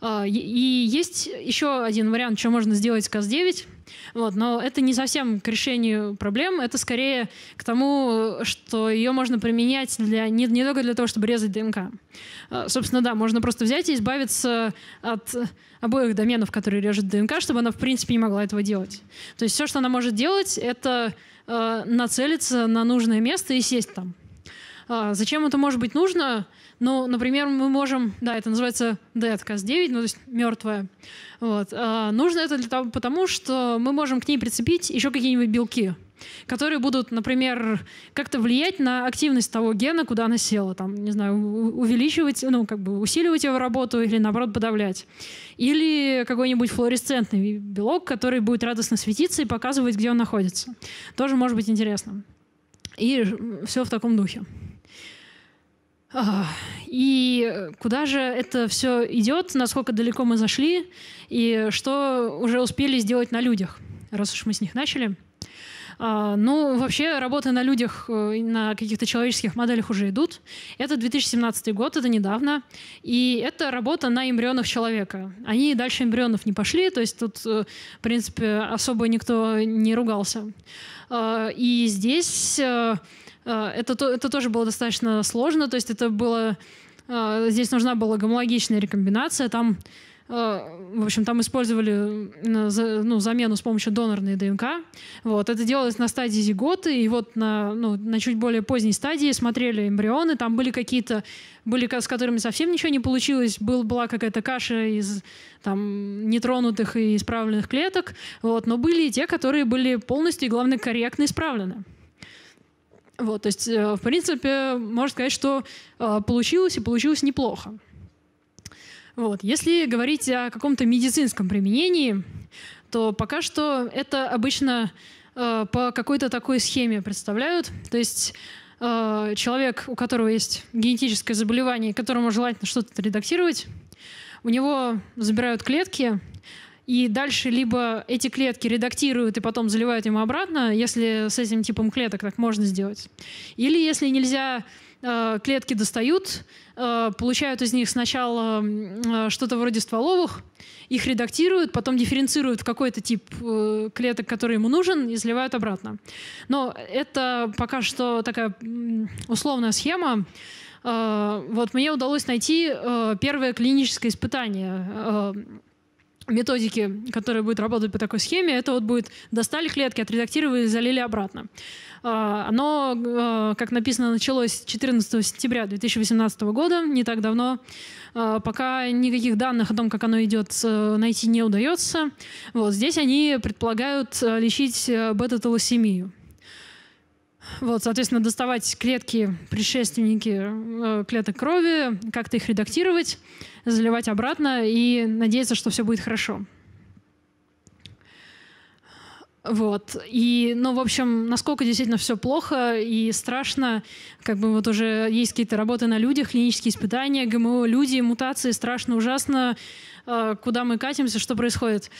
А, и есть еще один вариант, что можно сделать с КАЗ-9. Вот, но это не совсем к решению проблем, это скорее к тому, что ее можно применять для, не, не только для того, чтобы резать ДНК. А, собственно, да, можно просто взять и избавиться от обоих доменов, которые режут ДНК, чтобы она, в принципе, не могла этого делать. То есть все, что она может делать, это э, нацелиться на нужное место и сесть там. А, зачем это может быть нужно? Ну, например, мы можем, да, это называется dead Cas9, ну, то есть мертвая. Вот. А, нужно это для того, потому что мы можем к ней прицепить еще какие-нибудь белки которые будут, например, как-то влиять на активность того гена, куда она села, там, не знаю, увеличивать, ну, как бы усиливать его работу или, наоборот, подавлять. Или какой-нибудь флуоресцентный белок, который будет радостно светиться и показывать, где он находится. Тоже может быть интересно. И все в таком духе. И куда же это все идет, насколько далеко мы зашли, и что уже успели сделать на людях, раз уж мы с них начали. А, ну, вообще работы на людях, э, на каких-то человеческих моделях уже идут. Это 2017 год, это недавно. И это работа на эмбрионах человека. Они дальше эмбрионов не пошли, то есть тут, э, в принципе, особо никто не ругался. А, и здесь э, это, это тоже было достаточно сложно, то есть это было... Здесь нужна была гомологичная рекомбинация, там Э, в общем, там использовали ну, замену с помощью донорной ДНК. Вот. Это делалось на стадии зиготы, и вот на, ну, на чуть более поздней стадии смотрели эмбрионы, там были какие-то, были с которыми совсем ничего не получилось, был, была какая-то каша из там, нетронутых и исправленных клеток, вот. но были и те, которые были полностью и, главное, корректно исправлены. Вот, то есть, э, в принципе, можно сказать, что э, получилось и получилось неплохо. Вот. Если говорить о каком-то медицинском применении, то пока что это обычно э, по какой-то такой схеме представляют. То есть человек, у которого есть генетическое заболевание, которому желательно что-то редактировать, у него забирают клетки, и дальше либо эти клетки редактируют и потом заливают ему обратно, если с этим типом клеток так можно сделать. Или если нельзя Э, клетки достают, э, получают из них сначала э, что-то вроде стволовых, их редактируют, потом дифференцируют в какой-то тип клеток, который ему нужен, и сливают обратно. Но это пока что такая условная схема. Вот мне удалось найти первое клиническое испытание методики, которая будет работать по такой схеме, это вот будет достали клетки, отредактировали залили обратно. А, оно, а, как написано, началось 14 сентября 2018 года, не так давно. А, пока никаких данных о том, как оно идет, э, найти не удается. Вот здесь они предполагают э, лечить э, бета-талассемию. Вот, соответственно, доставать клетки, предшественники клеток крови, как-то их редактировать, заливать обратно и надеяться, что все будет хорошо. Вот. И, ну, в общем, насколько действительно все плохо и страшно, как бы вот уже есть какие-то работы на людях, клинические испытания, ГМО, люди, мутации, страшно, ужасно, куда мы катимся, что происходит.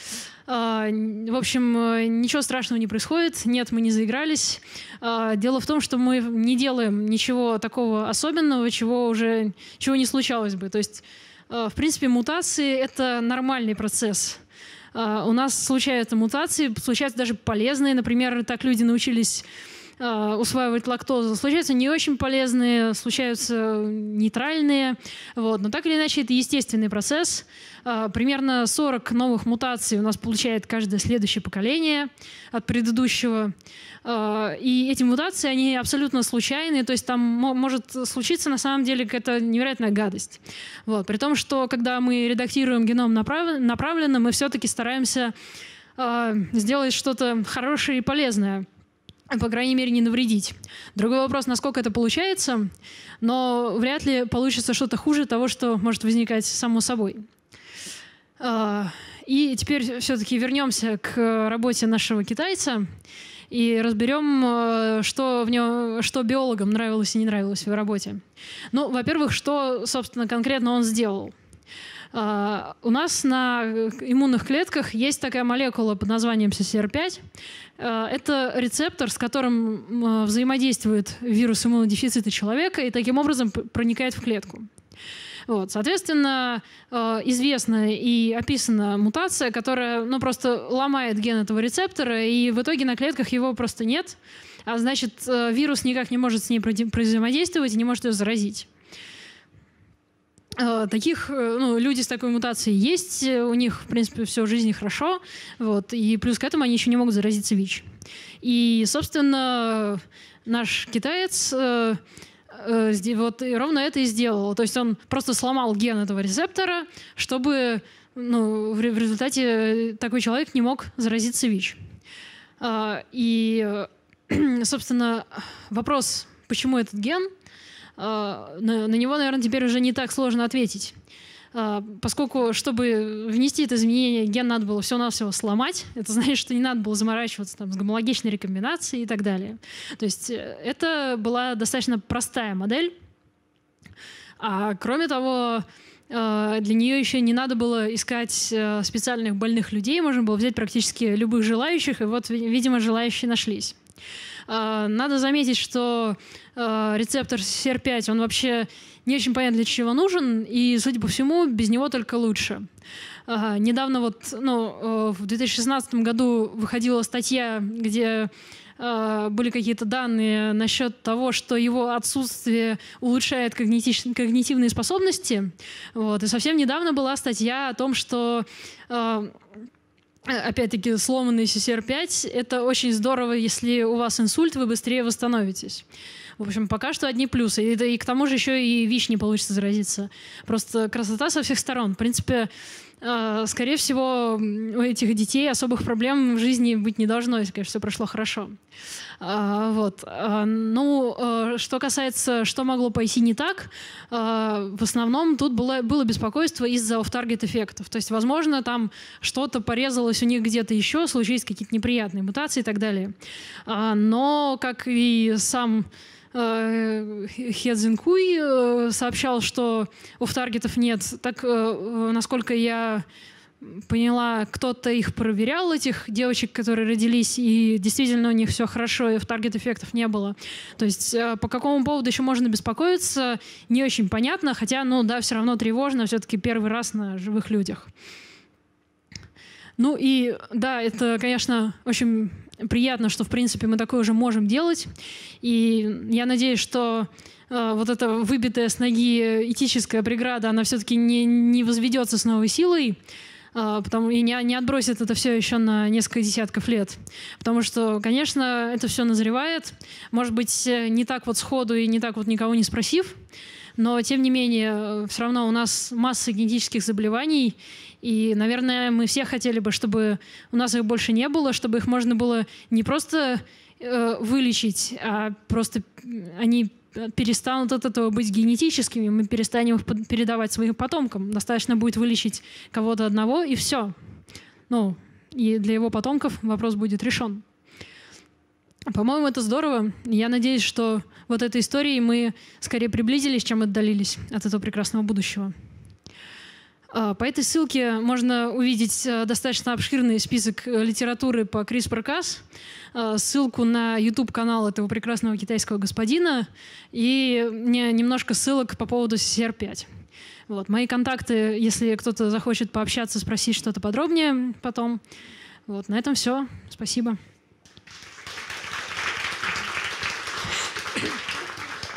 А, в общем, ничего страшного не происходит, нет, мы не заигрались. Дело в том, что мы не делаем ничего такого особенного, чего уже, чего не случалось бы. То есть, в принципе, мутации — это нормальный процесс — у нас случаются мутации, случаются даже полезные. Например, так люди научились а, усваивать лактозу. Случаются не очень полезные, случаются нейтральные. Вот. Но так или иначе, это естественный процесс. А, примерно 40 новых мутаций у нас получает каждое следующее поколение от предыдущего. А, и эти мутации, они абсолютно случайные, то есть там может случиться на самом деле какая-то невероятная гадость. Вот. При том, что когда мы редактируем геном направ... направленно, мы все-таки стараемся э, сделать что-то хорошее и полезное по крайней мере, не навредить. Другой вопрос, насколько это получается, но вряд ли получится что-то хуже того, что может возникать само собой. И теперь все-таки вернемся к работе нашего китайца и разберем, э, что, в нем, что биологам нравилось и не нравилось в работе. Ну, во-первых, что, собственно, конкретно он сделал. Uh, у нас на иммунных клетках есть такая молекула под названием CCR5. Uh, это рецептор, с которым uh, взаимодействует вирус иммунодефицита человека и таким образом проникает в клетку. Вот, соответственно, э, известна и описана мутация, которая ну, просто ломает ген этого рецептора, и в итоге на клетках его просто нет. А значит, э, вирус никак не может с ней взаимодействовать и не может ее заразить. Э, таких, ну, люди с такой мутацией есть, у них, в принципе, все в жизни хорошо, вот, и плюс к этому они еще не могут заразиться ВИЧ. И, собственно, наш китаец э, вот ровно это и сделал. То есть он просто сломал ген этого рецептора, чтобы ну, в, в результате такой человек не мог заразиться ВИЧ. А, и, собственно, вопрос, почему этот ген, на, на него, наверное, теперь уже не так сложно ответить. А, поскольку, чтобы внести это изменение, ген надо было все-навсего сломать. Это значит, что не надо было заморачиваться там, с гомологичной рекомбинацией и так далее. То есть э, это была достаточно простая модель. А кроме того, э, для нее еще не надо было искать э, специальных больных людей, можно было взять практически любых желающих, и вот, видимо, желающие нашлись. Надо заметить, что рецептор CR5, он вообще не очень понятно, для чего нужен, и, судя по всему, без него только лучше. Недавно вот, ну, э, в 2016 году выходила статья, где э, были какие-то данные насчет того, что его отсутствие улучшает когнитив, когнитивные способности. Вот. И совсем недавно была статья о том, что э, опять-таки сломанный CCR5 — это очень здорово, если у вас инсульт, вы быстрее восстановитесь. В общем, пока что одни плюсы. И, и к тому же еще и ВИЧ не получится заразиться. Просто красота со всех сторон. В принципе, скорее всего, у этих детей особых проблем в жизни быть не должно, если, конечно, все прошло хорошо. А, вот. А, ну, что касается, что могло пойти не так, в основном тут было, было беспокойство из-за оф-таргет эффектов. То есть, возможно, там что-то порезалось у них где-то еще, случились какие-то неприятные мутации и так далее. Но, как и сам Э, Хедзинкуй э, сообщал, что оф-таргетов нет. Так, э, насколько я поняла, кто-то их проверял, этих девочек, которые родились, и действительно у них все хорошо, и в таргет эффектов не было. То есть по какому поводу еще можно беспокоиться, не очень понятно, хотя, ну да, все равно тревожно, все-таки первый раз на живых людях. Ну и да, это, конечно, очень приятно, что, в принципе, мы такое уже можем делать. И я надеюсь, что э, вот эта выбитая с ноги этическая преграда, она все-таки не, не возведется с новой силой, э, потому, и не, не отбросит это все еще на несколько десятков лет. Потому что, конечно, это все назревает. Может быть, не так вот сходу и не так вот никого не спросив, но, тем не менее, э, все равно у нас масса генетических заболеваний, и, наверное, мы все хотели бы, чтобы у нас их больше не было, чтобы их можно было не просто э, вылечить, а просто они перестанут от этого быть генетическими, мы перестанем их передавать своим потомкам. Достаточно будет вылечить кого-то одного, и все. Ну, и для его потомков вопрос будет решен. По-моему, это здорово. Я надеюсь, что вот этой историей мы скорее приблизились, чем отдалились от этого прекрасного будущего. А, по этой ссылке можно увидеть э, достаточно обширный список э, литературы по CRISPR-Cas, э, ссылку на YouTube-канал этого прекрасного китайского господина и немножко ссылок по поводу CR5. Вот. Мои контакты, если кто-то захочет пообщаться, спросить что-то подробнее потом. Вот. На этом все. Спасибо.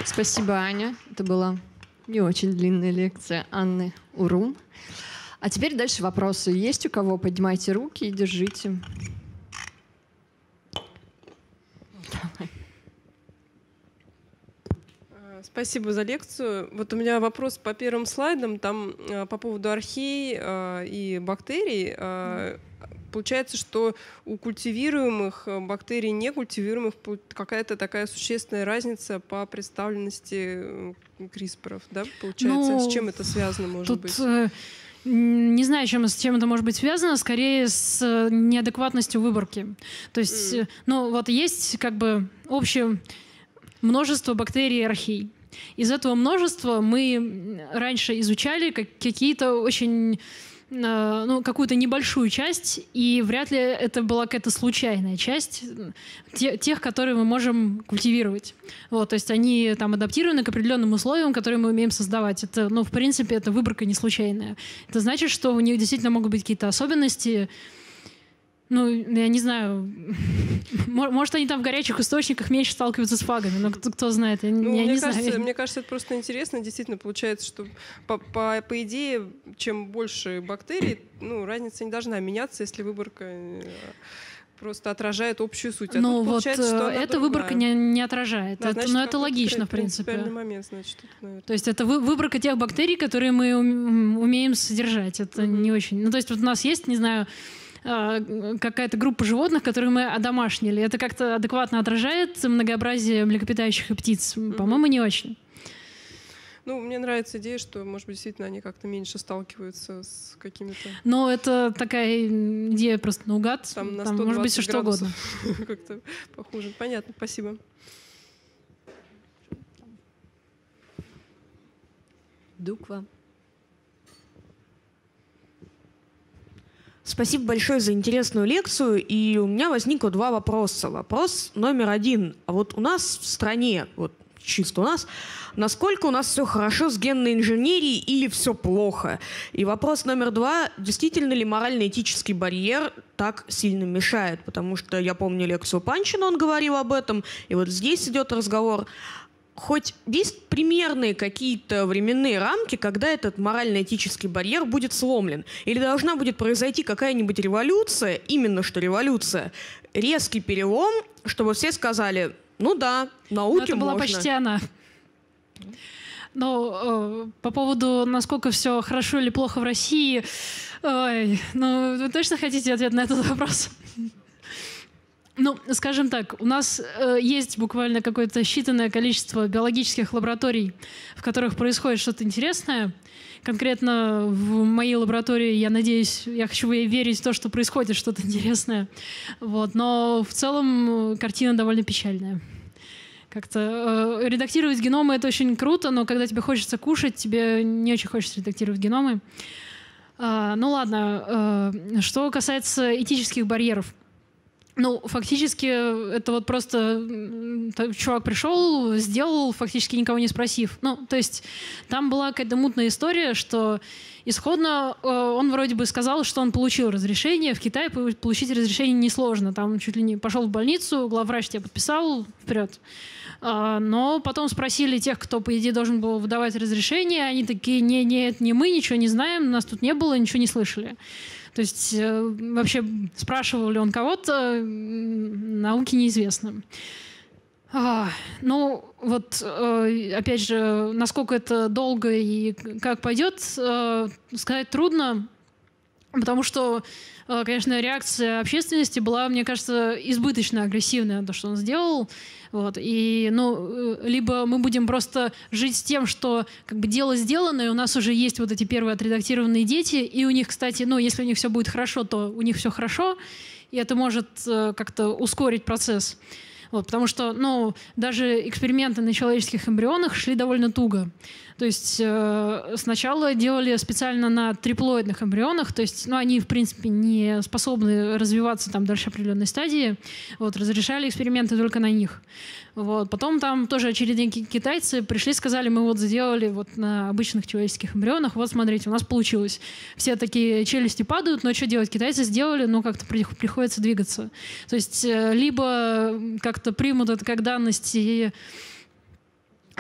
Спасибо, Аня. Это была не очень длинная лекция Анны Урум. А теперь дальше вопросы. Есть у кого? Поднимайте руки и держите. Спасибо за лекцию. Вот у меня вопрос по первым слайдам, там э, по поводу архей э, и бактерий. Э, получается, что у культивируемых бактерий, некультивируемых какая-то такая существенная разница по представленности CRISPR, да, получается? Ну, с чем это связано, может тут, быть? Не знаю, чем, с чем это может быть связано, скорее с неадекватностью выборки. То есть, mm. ну вот есть как бы общее множество бактерий и архей. Из этого множества мы раньше изучали как какие-то очень Э, ну, какую-то небольшую часть, и вряд ли это была какая-то случайная часть те, тех, которые мы можем культивировать. Вот, то есть они там адаптированы к определенным условиям, которые мы умеем создавать. Это, ну, в принципе, это выборка не случайная. Это значит, что у них действительно могут быть какие-то особенности, ну, я не знаю, может, они там в горячих источниках меньше сталкиваются с фагами, но кто, кто знает, я, ну, я мне не кажется, знаю. Мне кажется, это просто интересно. Действительно, получается, что по, по, по идее, чем больше бактерий, ну, разница не должна меняться, если выборка э, просто отражает общую суть. А ну вот эта выборка не, не отражает. Да, это, значит, но это логично, в принципе. Момент, значит, это, то есть это вы, выборка тех бактерий, которые мы умеем содержать. Это mm-hmm. не очень. Ну, то есть вот у нас есть, не знаю, какая-то группа животных, которые мы одомашнили. Это как-то адекватно отражает многообразие млекопитающих и птиц? По-моему, не очень. Ну, мне нравится идея, что, может быть, действительно они как-то меньше сталкиваются с какими-то... Но это такая идея просто наугад. Там, на Там может быть все что угодно. как-то похоже. Понятно, спасибо. Дуква. Спасибо большое за интересную лекцию. И у меня возникло два вопроса. Вопрос номер один. А вот у нас в стране, вот чисто у нас, насколько у нас все хорошо с генной инженерией или все плохо? И вопрос номер два, действительно ли морально-этический барьер так сильно мешает? Потому что я помню лекцию Панчина, он говорил об этом, и вот здесь идет разговор хоть есть примерные какие-то временные рамки, когда этот морально-этический барьер будет сломлен? Или должна будет произойти какая-нибудь революция, именно что революция, резкий перелом, чтобы все сказали, ну да, науке это была можно. почти она. Но э, по поводу, насколько все хорошо или плохо в России, ой, ну вы точно хотите ответ на этот вопрос? Ну, скажем так, у нас э, есть буквально какое-то считанное количество биологических лабораторий, в которых происходит что-то интересное. Конкретно в моей лаборатории, я надеюсь, я хочу верить в то, что происходит что-то интересное. Вот. Но в целом э, картина довольно печальная. Как-то э, редактировать геномы это очень круто, но когда тебе хочется кушать, тебе не очень хочется редактировать геномы. Э, ну ладно, э, что касается этических барьеров. Ну, фактически, это вот просто чувак пришел, сделал, фактически никого не спросив. Ну, то есть там была какая-то мутная история, что исходно э, он вроде бы сказал, что он получил разрешение. В Китае получить разрешение несложно. Там чуть ли не пошел в больницу, главврач тебя подписал, вперед. А, но потом спросили тех, кто, по идее, должен был выдавать разрешение. Они такие, не, нет, не мы, ничего не знаем, нас тут не было, ничего не слышали. То есть э, вообще спрашивал ли он кого-то, науке неизвестно. А, ну, вот, э, опять же, насколько это долго и как пойдет, э, сказать трудно, потому что, конечно, реакция общественности была, мне кажется, избыточно агрессивная, то, что он сделал. Вот. И, ну, э, либо мы будем просто жить с тем, что как бы дело сделано, и у нас уже есть вот эти первые отредактированные дети, и у них, кстати, ну, если у них все будет хорошо, то у них все хорошо, и это может э, как-то ускорить процесс. Вот, потому что, ну, даже эксперименты на человеческих эмбрионах шли довольно туго. То есть э, сначала делали специально на триплоидных эмбрионах, то есть, ну, они, в принципе, не способны развиваться там дальше определенной стадии. Вот, разрешали эксперименты только на них. Вот. Потом там тоже очередные китайцы пришли, сказали, мы вот сделали вот на обычных человеческих эмбрионах, вот смотрите, у нас получилось. Все такие челюсти падают, но что делать? Китайцы сделали, но как-то приходится двигаться. То есть э, либо как-то примут это как данность и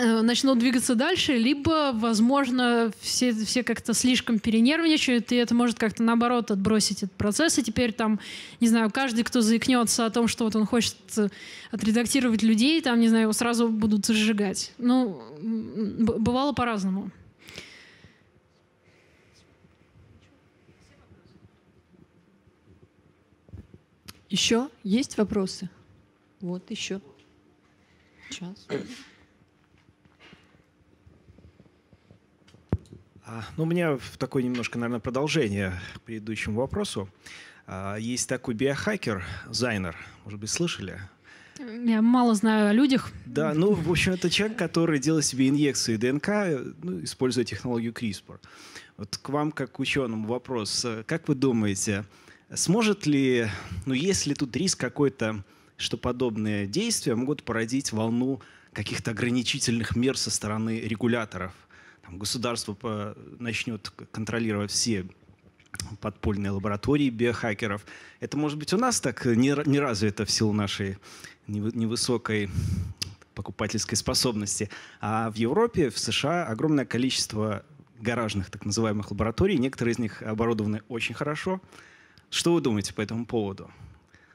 начнут двигаться дальше, либо, возможно, все, все как-то слишком перенервничают, и это может как-то наоборот отбросить этот процесс, и теперь там, не знаю, каждый, кто заикнется о том, что вот он хочет э, отредактировать людей, там, не знаю, его сразу будут сжигать. Ну, бывало по-разному. Еще есть вопросы? Вот еще. Сейчас. Ну, у меня такое немножко, наверное, продолжение к предыдущему вопросу. А, есть такой биохакер, Зайнер, может быть, слышали? Я мало знаю о людях. Да, ну, в общем, это человек, который делает себе инъекции ДНК, ну, используя технологию CRISPR. Вот к вам, как к ученому, вопрос. Как вы думаете, сможет ли, ну, есть ли тут риск какой-то, что подобные действия могут породить волну каких-то ограничительных мер со стороны регуляторов – там, государство по, начнет контролировать все подпольные лаборатории биохакеров. Это, может быть, у нас так не, не развито в силу нашей невысокой покупательской способности. А в Европе, в США огромное количество гаражных так называемых лабораторий. Некоторые из них оборудованы очень хорошо. Что вы думаете по этому поводу?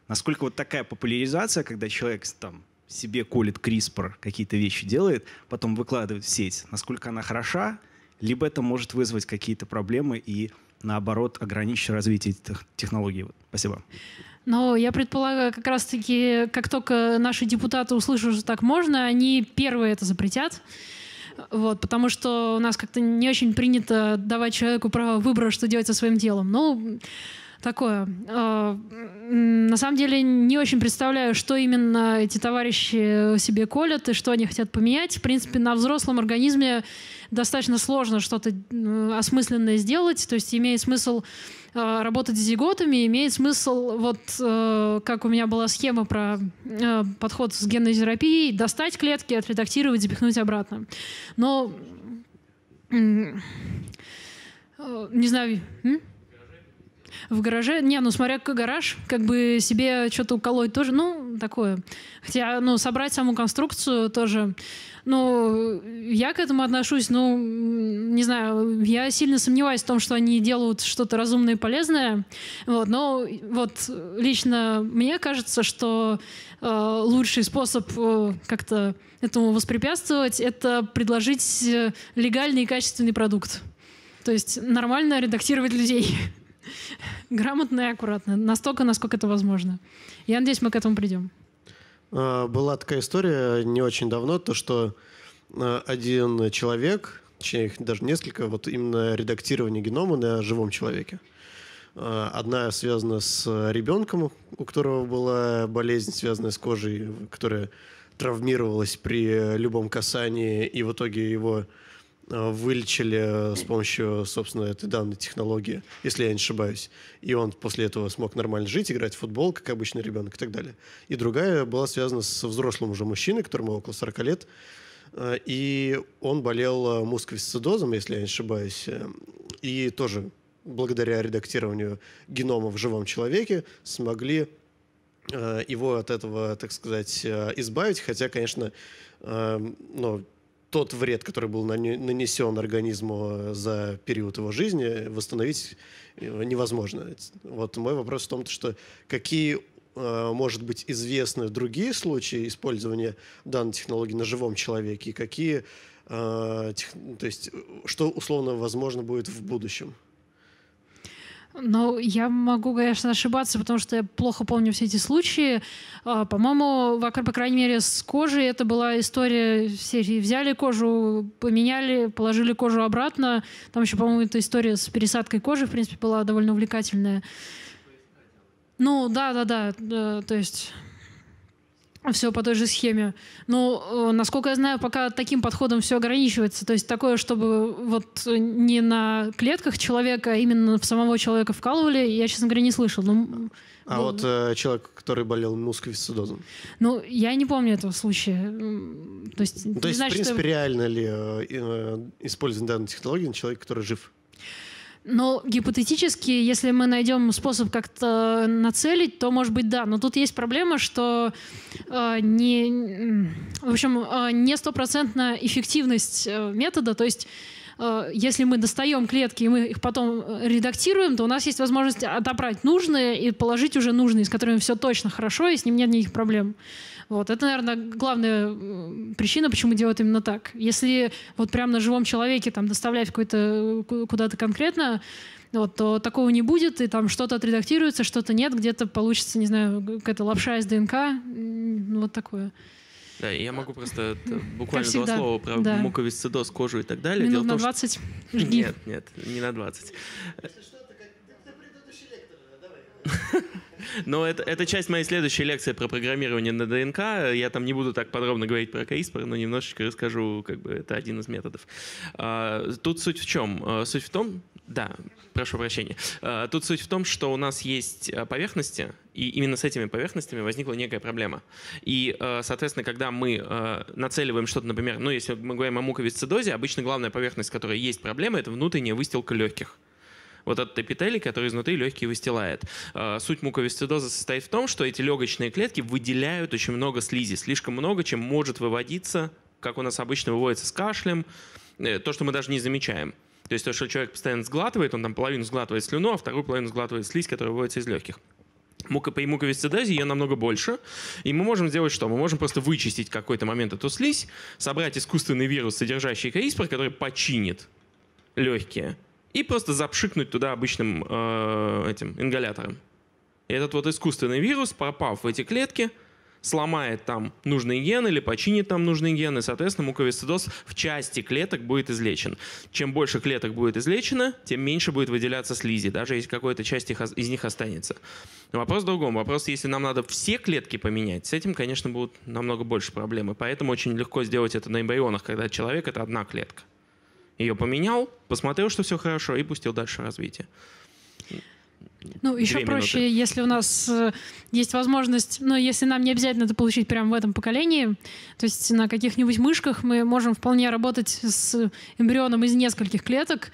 Насколько вот такая популяризация, когда человек там себе колет CRISPR, какие-то вещи делает, потом выкладывает в сеть, насколько она хороша, либо это может вызвать какие-то проблемы и, наоборот, ограничить развитие технологий. Вот. Спасибо. Но я предполагаю, как раз-таки, как только наши депутаты услышат, что так можно, они первые это запретят. Вот, потому что у нас как-то не очень принято давать человеку право выбора, что делать со своим телом. Ну, такое. А, на самом деле не очень представляю, что именно эти товарищи себе колят и что они хотят поменять. В принципе, на взрослом организме достаточно сложно что-то осмысленное сделать. То есть имеет смысл а, работать с зиготами, имеет смысл, вот э, как у меня была схема про э, подход с генной терапией, достать клетки, отредактировать, запихнуть обратно. Но э, не знаю? В гараже. Не, ну смотря как гараж, как бы себе что-то уколоть тоже, ну, такое. Хотя, ну, собрать саму конструкцию тоже. Ну, я к этому отношусь, ну, не знаю, я сильно сомневаюсь в том, что они делают что-то разумное и полезное. Вот, но вот лично мне кажется, что э, лучший способ э, как-то этому воспрепятствовать — это предложить э, легальный и качественный продукт. То есть нормально редактировать людей. Грамотно и аккуратно. Настолько, насколько это возможно. Я надеюсь, мы к этому придем. А, была такая история не очень давно, то что а, один человек, точнее их даже несколько, вот именно редактирование генома на живом человеке. А, одна связана с ребенком, у которого была болезнь, связанная с кожей, которая травмировалась при любом касании, и в итоге его вылечили э, с помощью, собственно, этой данной технологии, если я не ошибаюсь. И он после этого смог нормально жить, играть в футбол, как обычный ребенок и так далее. И другая была связана с взрослым уже мужчиной, которому около 40 лет. Э, и он болел мусковисцидозом, если я не ошибаюсь. И тоже благодаря редактированию генома в живом человеке смогли его от этого, так сказать, избавить. Хотя, конечно, ну, тот вред, который был нанесен организму э, за период его жизни, восстановить э, невозможно. Вот мой вопрос в том, что какие э, может быть, известны другие случаи использования данной технологии на живом человеке и какие, то есть, что условно возможно будет в будущем? Ну, я могу, конечно, ошибаться, потому что я плохо помню все эти случаи. А, по-моему, по крайней мере, с кожей это была история серии «Взяли кожу, поменяли, положили кожу обратно». Там еще, по-моему, эта история с пересадкой кожи, в принципе, была довольно увлекательная. Ну, да-да-да, то есть все по той же схеме. Ну, э, насколько я знаю, пока таким подходом все ограничивается. То есть такое, чтобы вот не на клетках человека, а именно в самого человека вкалывали, я, честно говоря, не слышал. Ну, а вот э, человек, который болел мусковисцидозом? Ну, я не помню этого случая. То есть, ну, то есть значит, в принципе, что... реально ли э, э, использование данной технологии на человека, который жив? Но гипотетически, если мы найдем способ как-то нацелить, то, может быть, да. Но тут есть проблема, что э, не, в общем, э, не стопроцентная эффективность э, метода. То есть э, если мы достаем клетки и мы их потом редактируем, то у нас есть возможность отобрать нужные и положить уже нужные, с которыми все точно хорошо, и с ним нет никаких проблем. Вот. Это, наверное, главная причина, почему делают именно так. Если вот прямо на живом человеке там доставлять какой-то куда-то конкретно, вот, то такого не будет, и там что-то отредактируется, что-то нет, где-то получится, не знаю, какая-то лапша из ДНК, вот такое. Да, я могу просто буквально два слова про да. муковисцидоз, кожу и так далее. Минут Дело на 20 том, что... жги. Нет, нет, не на 20. Если что, то как, как предыдущий лектор, давай. Но это, это часть моей следующей лекции про программирование на ДНК. Я там не буду так подробно говорить про CRISPR, но немножечко расскажу, как бы это один из методов. А, тут суть в чем? А, суть в том, да, прошу прощения. А, тут суть в том, что у нас есть поверхности, и именно с этими поверхностями возникла некая проблема. И, соответственно, когда мы нацеливаем что-то, например, ну, если мы говорим о муковисцидозе, обычно главная поверхность, которая есть проблема, это внутренняя выстилка легких вот этот эпителий, который изнутри легкие выстилает. А, суть муковисцидоза состоит в том, что эти легочные клетки выделяют очень много слизи, слишком много, чем может выводиться, как у нас обычно выводится с кашлем, э, то, что мы даже не замечаем. То есть то, что человек постоянно сглатывает, он там половину сглатывает слюну, а вторую половину сглатывает слизь, которая выводится из легких. Мука, при муковисцидозе ее намного больше. И мы можем сделать что? Мы можем просто вычистить какой-то момент эту слизь, собрать искусственный вирус, содержащий CRISPR, который починит легкие, и просто запшикнуть туда обычным э, этим ингалятором. И этот вот искусственный вирус, попав в эти клетки, сломает там нужный ген или починит там нужный ген, и, соответственно, муковисцидоз в части клеток будет излечен. Чем больше клеток будет излечено, тем меньше будет выделяться слизи, даже если какая-то часть их, из них останется. Но вопрос в другом. Вопрос, если нам надо все клетки поменять, с этим, конечно, будут намного больше проблемы. Поэтому очень легко сделать это на эмбрионах, когда человек — это одна клетка. Ее поменял, посмотрел, что все хорошо, и пустил дальше развитие. Ну, еще Две проще, минуты. если у нас э, есть возможность, но если нам не обязательно это получить прямо в этом поколении, то есть на каких-нибудь мышках мы можем вполне работать с эмбрионом из нескольких клеток.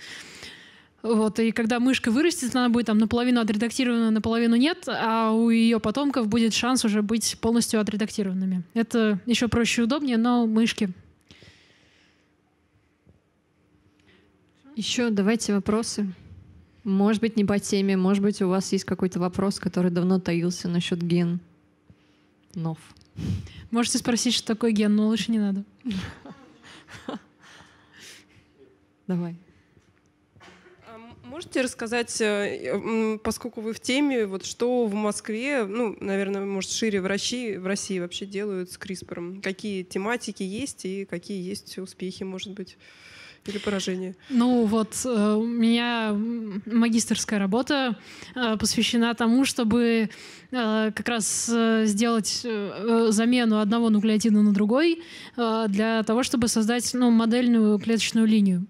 Вот, и когда мышка вырастет, она будет там наполовину отредактирована, наполовину нет, а у ее потомков будет шанс уже быть полностью отредактированными. Это еще проще и удобнее, но мышки. Еще давайте вопросы. Может быть, не по теме, может быть, у вас есть какой-то вопрос, который давно таился насчет ген. Нов. Можете спросить, что такое ген, но лучше не надо. Давай. А Можете рассказать, э, поскольку вы в теме, вот что в Москве, ну, наверное, может, шире в России, в России вообще делают с CRISPR? Какие тематики есть и какие есть успехи, может быть, или поражения? Ну вот, э, у меня м, магистерская работа э, посвящена тому, чтобы э, как раз сделать замену одного нуклеотида на другой для того, чтобы создать ну, модельную клеточную линию.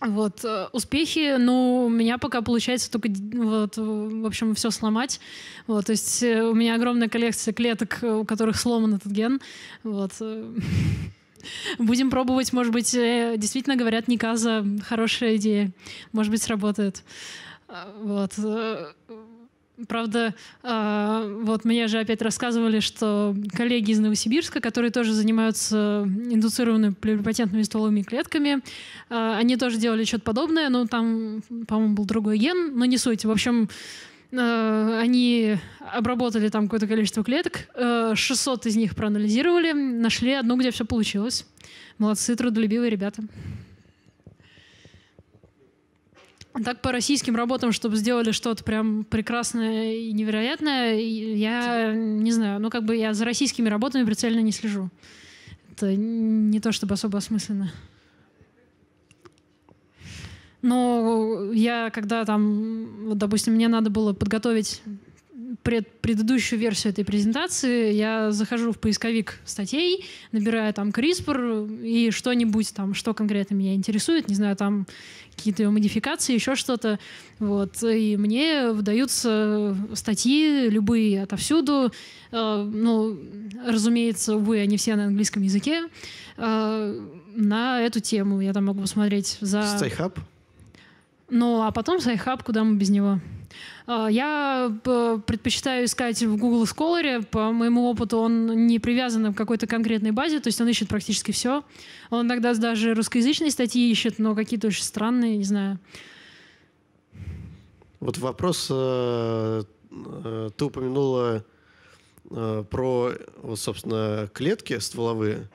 Вот, успехи, ну, у меня пока получается только, вот, в общем, все сломать. Вот, то есть у меня огромная коллекция клеток, у которых сломан этот ген. Вот. Будем пробовать, может быть, э, действительно говорят, Никаза хорошая идея, может быть, сработает. А, Вот. э, Правда, а, вот мне же опять рассказывали, что коллеги из Новосибирска, которые тоже занимаются индуцированными плюрипатентными стволовыми клетками, а, они тоже делали что-то подобное, но там, по-моему, был другой ген, но не суть. В общем, они обработали там какое-то количество клеток, э, 600 из них проанализировали, нашли одну, где все получилось. Молодцы, трудолюбивые ребята. Так по российским работам, чтобы сделали что-то прям прекрасное и невероятное, я не знаю, ну как бы я за российскими работами прицельно не слежу. Это не то чтобы особо осмысленно. Но я когда там, вот, допустим, мне надо было подготовить пред, предыдущую версию этой презентации, я захожу в поисковик статей, набираю там CRISPR и что-нибудь там, что конкретно меня интересует, не знаю, там какие-то модификации, еще что-то. Вот. И мне выдаются статьи любые отовсюду. Э, ну, разумеется, увы, они все на английском языке. э, на эту тему я там могу посмотреть за... Sci-Hub? Ну, а потом Sci-Hub, куда мы без него. А, Я э, предпочитаю искать в Google Scholar. По моему опыту он не привязан к какой-то конкретной базе, то есть он ищет практически все. Он иногда даже русскоязычные статьи ищет, но какие-то очень странные, не знаю. Вот вопрос, э, э, ты упомянула про, вот, собственно, клетки стволовые,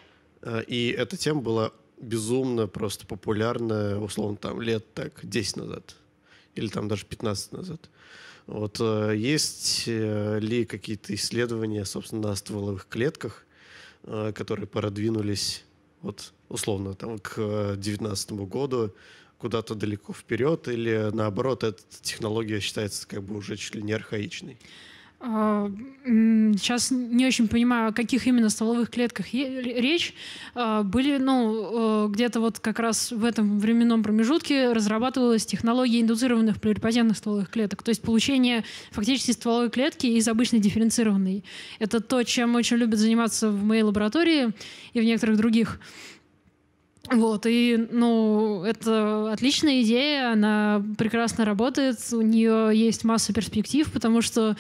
и эта тема была безумно просто популярна, условно, там, лет так 10 назад, или там даже 15 назад. Вот э, есть э, ли какие-то исследования, собственно, на стволовых клетках, э, которые продвинулись, вот, условно, там, к 2019 году, куда-то далеко вперед, или наоборот, эта технология считается как бы уже чуть ли не архаичной? А, Сейчас не очень понимаю, о каких именно стволовых клетках речь. А, Были, ну, э, где-то вот как раз в этом временном промежутке разрабатывалась технология индуцированных плюрипатентных стволовых клеток, то есть получение фактически стволовой клетки из обычной дифференцированной. Это то, чем очень любят заниматься в моей лаборатории и в некоторых других. Вот, и, ну, это отличная идея, она прекрасно работает, у нее есть масса перспектив, потому что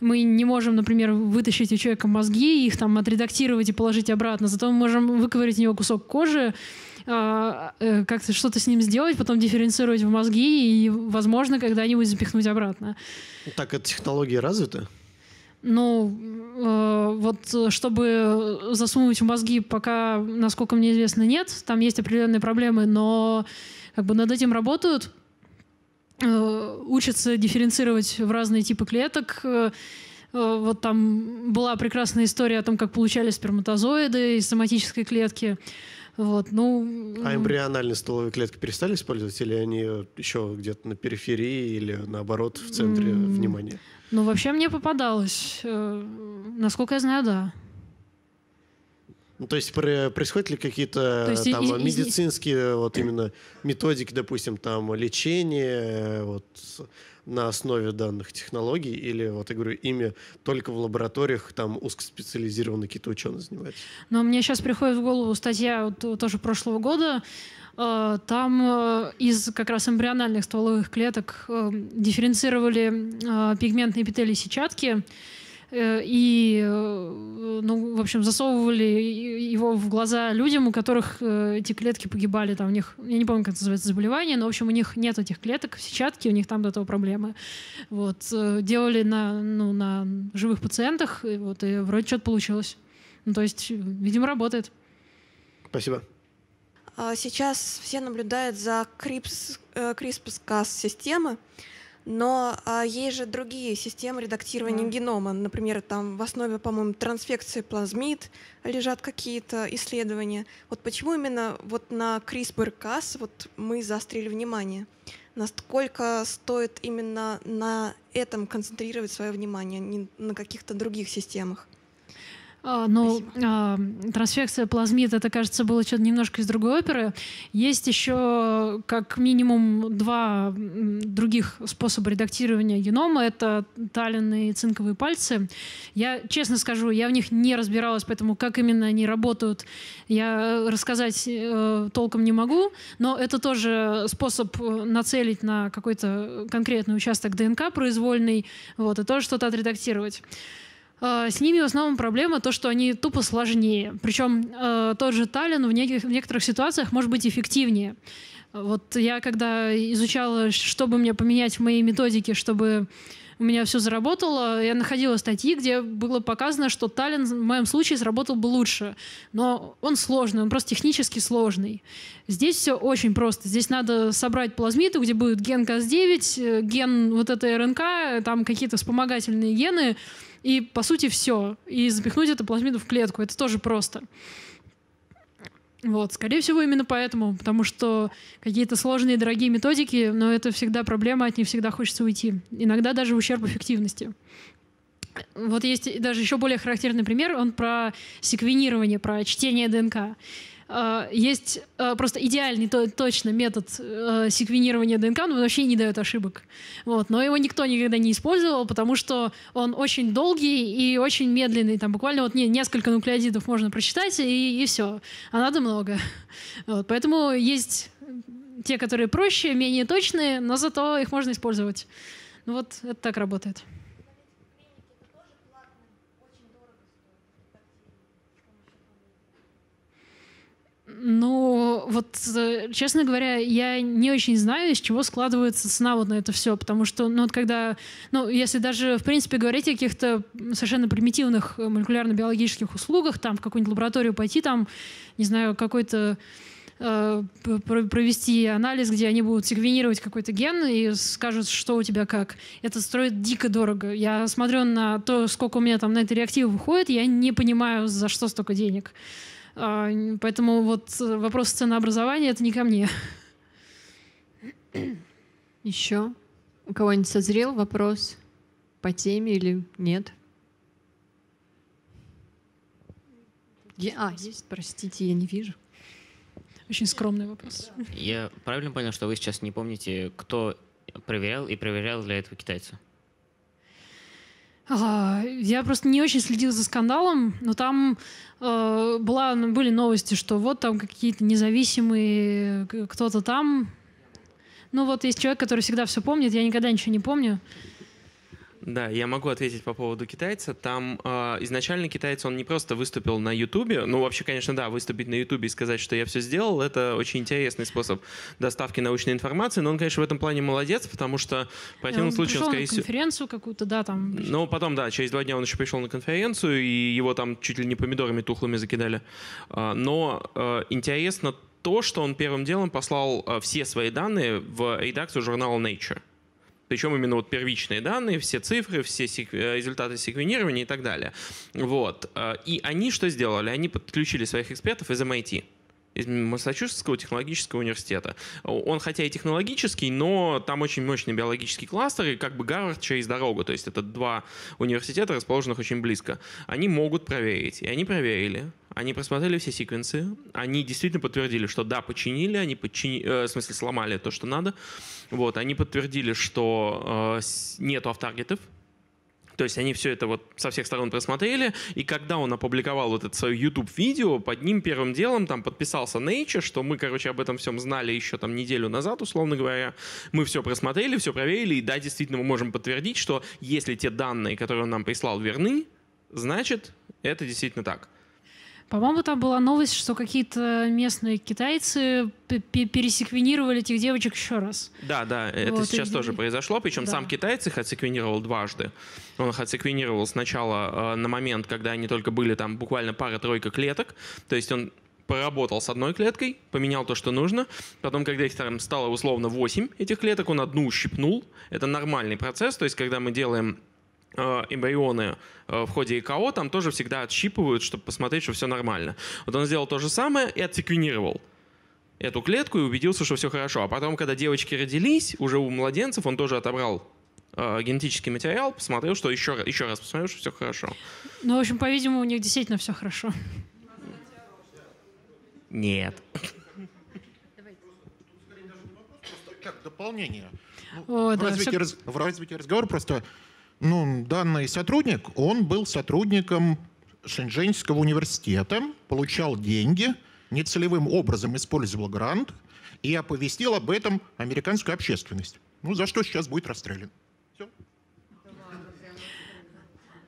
мы не можем, например, вытащить у человека мозги, их там отредактировать и положить обратно. Зато мы можем выковырять у него кусок кожи, а, э, как-то что-то с ним сделать, потом дифференцировать в мозги и, возможно, когда-нибудь запихнуть обратно. Так, эта технология развита? Ну, э, вот чтобы засунуть в мозги, пока, насколько мне известно, нет. Там есть определенные проблемы, но как бы над этим работают. Э, учатся дифференцировать в разные типы клеток. Э, вот там была прекрасная история о том, как получали сперматозоиды из соматической клетки. Вот, ну... А эмбриональные стволовые клетки перестали использовать, или они еще где-то на периферии, или наоборот в центре mm. внимания? Ну, вообще мне попадалось. Э, насколько я знаю, да. Ну, то есть происходят ли какие-то там и, медицинские и, вот именно методики, допустим, там лечения вот на основе данных технологий или вот я говорю ими только в лабораториях там узкоспециализированные какие-то ученые занимаются? Ну, мне сейчас приходит в голову статья вот, тоже прошлого года. Э, там э, из как раз эмбриональных стволовых клеток дифференцировали пигментные эпителии сетчатки Э, и, э, ну, в общем, засовывали его в глаза людям, у которых э, эти клетки погибали. Там у них, я не помню, как это называется заболевание, но, в общем, у них нет этих клеток в сетчатке, у них там до этого проблемы. Вот. Делали на, ну, на живых пациентах, и, вот, и вроде что-то получилось. Ну, то есть, видимо, работает. Спасибо. А сейчас все наблюдают за CRISPR-Cas системы. Но а, есть же другие системы редактирования mm. генома. Например, там в основе, по-моему, трансфекции плазмид лежат какие-то исследования. Вот почему именно вот на CRISPR-Cas вот мы заострили внимание? Насколько стоит именно на этом концентрировать свое внимание, а не на каких-то других системах? А, ну, а, трансфекция плазмид, это, кажется, было что-то немножко из другой оперы. Есть еще как минимум два других способа редактирования генома. Это талины и цинковые пальцы. Я, честно скажу, я в них не разбиралась, поэтому как именно они работают, я рассказать э, толком не могу. Но это тоже способ нацелить на какой-то конкретный участок ДНК произвольный, вот, и тоже что-то отредактировать. А, с ними в основном проблема то, что они тупо сложнее. Причем э, тот же Таллин в, в некоторых ситуациях может быть эффективнее. Вот я когда изучала, что бы мне поменять в моей методике, чтобы у меня все заработало, я находила статьи, где было показано, что Таллин в моем случае сработал бы лучше. Но он сложный, он просто технически сложный. Здесь все очень просто. Здесь надо собрать плазмиды, где будет ген КАС-9, э, ген вот этой РНК, там какие-то вспомогательные гены, и, по сути, все. И запихнуть это плазмиду в клетку. Это тоже просто. Вот, скорее всего, именно поэтому, потому что какие-то сложные дорогие методики, но это всегда проблема, от них всегда хочется уйти. Иногда даже ущерб эффективности. Вот есть даже еще более характерный пример, он про секвенирование, про чтение ДНК. А, есть а, просто идеальный точно метод э, секвенирования ДНК, он вообще не дает ошибок. Вот. Но его никто никогда не использовал, потому что он очень долгий и очень медленный. Там буквально вот несколько нуклеодидов можно прочитать, и, и все. А надо много. Вот. Поэтому есть те, которые проще, менее точные, но зато их можно использовать. Ну вот это так работает. Ну, вот, э, честно говоря, я не очень знаю, из чего складывается цена вот на это все, потому что, ну, вот когда, ну, если даже, в принципе, говорить о каких-то совершенно примитивных молекулярно-биологических услугах, там, в какую-нибудь лабораторию пойти, там, не знаю, какой-то э, провести анализ, где они будут секвенировать какой-то ген и скажут, что у тебя как. Это строит дико дорого. Я смотрю на то, сколько у меня там на это реактивы выходит, я не понимаю, за что столько денег. А, поэтому вот вопрос ценообразования — это не ко мне. Еще? У кого-нибудь созрел вопрос по теме или нет? Я, а, есть, простите, я не вижу. Очень скромный вопрос. Я правильно понял, что вы сейчас не помните, кто проверял и проверял для этого китайца? Я просто не очень следил за скандалом, но там э, была, были новости, что вот там какие-то независимые, кто-то там. Ну вот есть человек, который всегда все помнит, я никогда ничего не помню. Да, я могу ответить по поводу китайца. Там э, изначально китаец, он не просто выступил на Ютубе, ну вообще, конечно, да, выступить на Ютубе и сказать, что я все сделал, это очень интересный способ доставки научной информации, но он, конечно, в этом плане молодец, потому что в противном случае он, скорее на конференцию какую-то, да, там. Ну, потом, да, через два дня он еще пришел на конференцию, и его там чуть ли не помидорами тухлыми закидали. А, Но э, интересно то, что он первым делом послал все свои данные в редакцию журнала Nature. Причем именно вот первичные данные, все цифры, все сек- э, результаты секвенирования и так далее. Вот. Э, И они что сделали? Они подключили своих экспертов из MIT из Массачусетского технологического университета. Он хотя и технологический, но там очень мощный биологический кластер, и как бы Гарвард через дорогу. То есть это два университета, расположенных очень близко. Они могут проверить. И они проверили. Они просмотрели все секвенсы. Они действительно подтвердили, что да, починили, они подчини... э, в смысле сломали то, что надо. Вот, они подтвердили, что э, нету автаргетов, то есть они все это вот со всех сторон просмотрели, и когда он опубликовал вот это свое YouTube-видео, под ним первым делом там подписался Nature, что мы, короче, об этом всем знали еще там неделю назад, условно говоря. Мы все просмотрели, все проверили, и да, действительно мы можем подтвердить, что если те данные, которые он нам прислал, верны, значит, это действительно так. По-моему, там была новость, что какие-то местные китайцы пересеквенировали этих девочек еще раз. Да, да, это Вот, сейчас и- тоже произошло, причем да. сам китаец их отсеквенировал дважды. Он их отсеквенировал сначала э, на момент, когда они только были там буквально пара-тройка клеток, то есть он поработал с одной клеткой, поменял то, что нужно. Потом, когда их там стало условно 8 этих клеток, он одну ущипнул. Это нормальный процесс, то есть когда мы делаем эмбрионы э, в ходе ЭКО, там тоже всегда отщипывают, чтобы посмотреть, что все нормально. Вот он сделал то же самое и отсеквенировал эту клетку и убедился, что все хорошо. А потом, когда девочки родились, уже у младенцев он тоже отобрал э, генетический материал, посмотрел, что еще, еще раз посмотрел, что все хорошо. Ну, в общем, по-видимому, у них действительно все хорошо. Нет. Как дополнение. О, в, да, развитии всё- раз- в развитии разговора просто ну, данный сотрудник, он был сотрудником Шэньчжэньского университета, получал деньги, нецелевым образом использовал грант и оповестил об этом американскую общественность. Ну, за что сейчас будет расстрелян.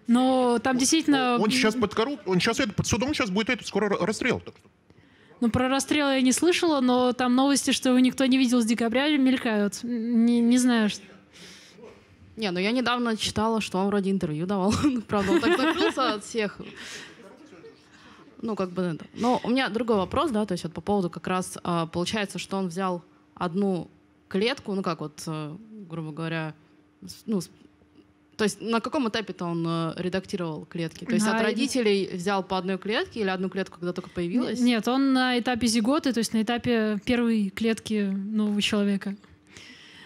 Но там действительно... Он сейчас под корруп... он сейчас это под судом сейчас будет это скоро ра- расстрел. Так что Ну, про расстрел я не слышала, но там новости, что его никто не видел с декабря, мелькают. Не, не знаю, что... Не, ну я недавно читала, что он вроде интервью давал. Правда, он так закрылся от всех. Ну, как бы это. Но у меня другой вопрос, да, то есть вот по поводу как раз а, получается, что он взял одну клетку, ну как вот, э, грубо говоря, ну, то есть на каком этапе-то он э, редактировал клетки? То есть На- от родителей взял по одной клетке или одну клетку, когда только появилась? Нет, он на этапе зиготы, то есть на этапе первой клетки нового человека.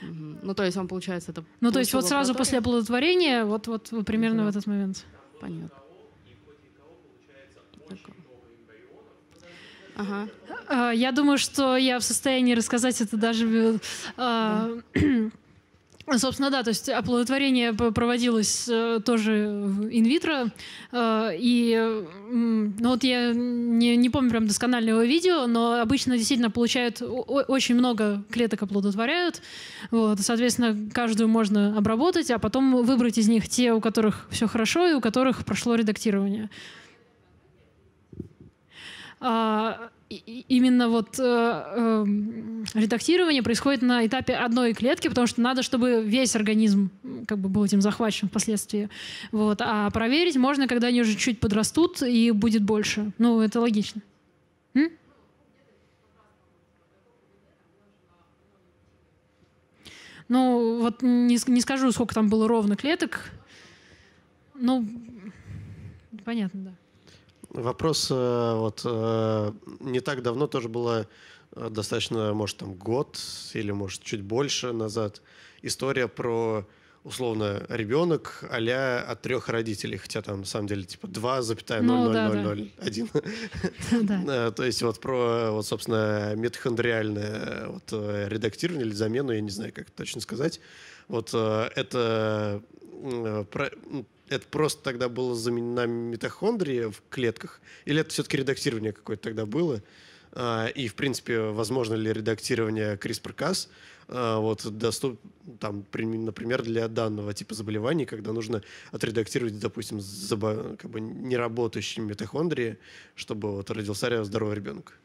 Ну, то есть он, получается, это Ну, то есть вот сразу после оплодотворения, вот, вот, вот примерно в этот момент. Понятно. Такое. Ага. А, Я думаю, что я в состоянии рассказать это даже... а, Собственно, да, то есть оплодотворение проводилось э, тоже инвитро, э, и, ну вот я не, не помню прям досконального видео, но обычно действительно получают, очень много клеток оплодотворяют, вот, соответственно, каждую можно обработать, а потом выбрать из них те, у которых все хорошо, и у которых прошло редактирование. А, именно вот э, эм, редактирование происходит на этапе одной клетки, потому что надо, чтобы весь организм как бы был этим захвачен впоследствии. Вот. А проверить можно, когда они уже чуть подрастут и будет больше. Ну, это логично. М? Ну, вот не, не скажу, сколько там было ровно клеток. Ну, понятно, да. Вопрос э, вот э, не так давно тоже было э, достаточно, может, там год или, может, чуть больше назад история про условно ребенок а от трех родителей, хотя там на самом деле типа 2,00001. Ну, да, да. То есть вот про, вот, собственно, митохондриальное вот, редактирование или замену, я не знаю, как точно сказать. Вот это, это просто тогда было заменена митохондрия в клетках? Или это все-таки редактирование какое-то тогда было? А, И, в принципе, возможно ли редактирование CRISPR-Cas а, вот, доступ, там, при- например, для данного типа заболеваний, когда нужно отредактировать, допустим, заба- как бы неработающие митохондрии, чтобы вот родился здоровый ребенок.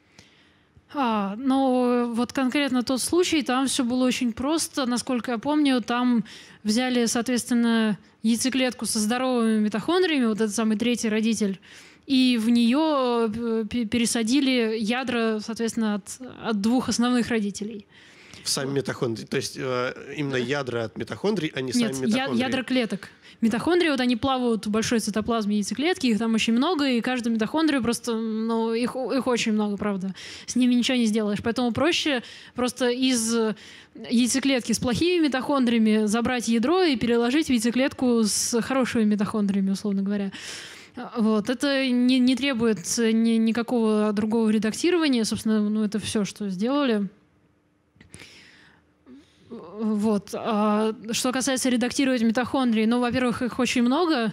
А, ну, вот конкретно тот случай, там все было очень просто. Насколько я помню, там взяли, соответственно, яйцеклетку со здоровыми митохондриями, вот этот самый третий родитель, и в нее э, пе- пересадили ядра, соответственно, от, от двух основных родителей. В сами митохондрии. То есть э, именно ядра от митохондрий, а не Нет, сами я- митохондрии. ядра клеток. Митохондрии, вот они плавают в большой цитоплазме яйцеклетки, их там очень много, и каждую митохондрию просто, ну, их, их очень много, правда. С ними ничего не сделаешь. Поэтому проще просто из яйцеклетки с плохими митохондриями забрать ядро и переложить в яйцеклетку с хорошими митохондриями, условно говоря. Вот. Это не, не требует ни- никакого другого редактирования. Собственно, ну, это все, что сделали. Вот. А что касается редактировать митохондрии, ну, во-первых, их очень много.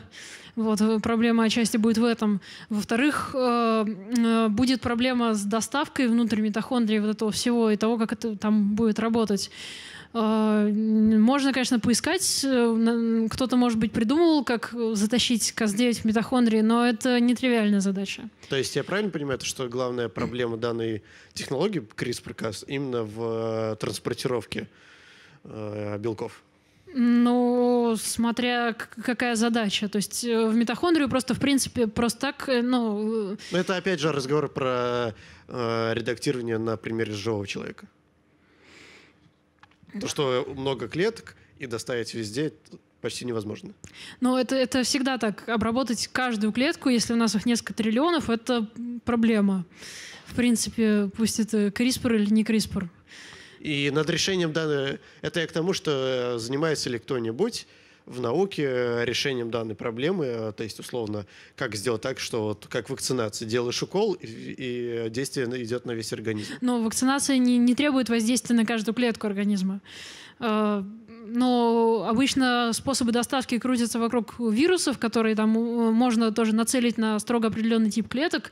Вот, э, проблема отчасти будет в этом. Во-вторых, э, э, будет проблема с доставкой внутрь митохондрии вот этого всего и того, как это там будет работать. Э, Можно, конечно, поискать. Кто-то, может быть, придумал, как затащить КАС-9 в митохондрии, но это нетривиальная задача. То есть я правильно понимаю, что главная проблема данной технологии CRISPR-Cas именно в транспортировке э, белков? Ну, смотря какая задача. То есть э, в митохондрию просто, в принципе, просто так, э, ну, э, Но это опять же разговор про э, редактирование на примере живого человека. То, что много клеток и доставить везде почти невозможно. ну это, это всегда так. Обработать каждую клетку, если у нас их несколько триллионов, это проблема. В принципе, пусть это CRISPR или не CRISPR. И над решением данной... Это я к тому, что э, занимается ли кто-нибудь в науке э, решением данной проблемы, э, то есть, условно, как сделать так, что вот как вакцинация, делаешь укол, и, и действие идет на весь организм. Но вакцинация не, не требует воздействия на каждую клетку организма. Но обычно способы доставки крутятся вокруг вирусов, которые там можно тоже нацелить на строго определенный тип клеток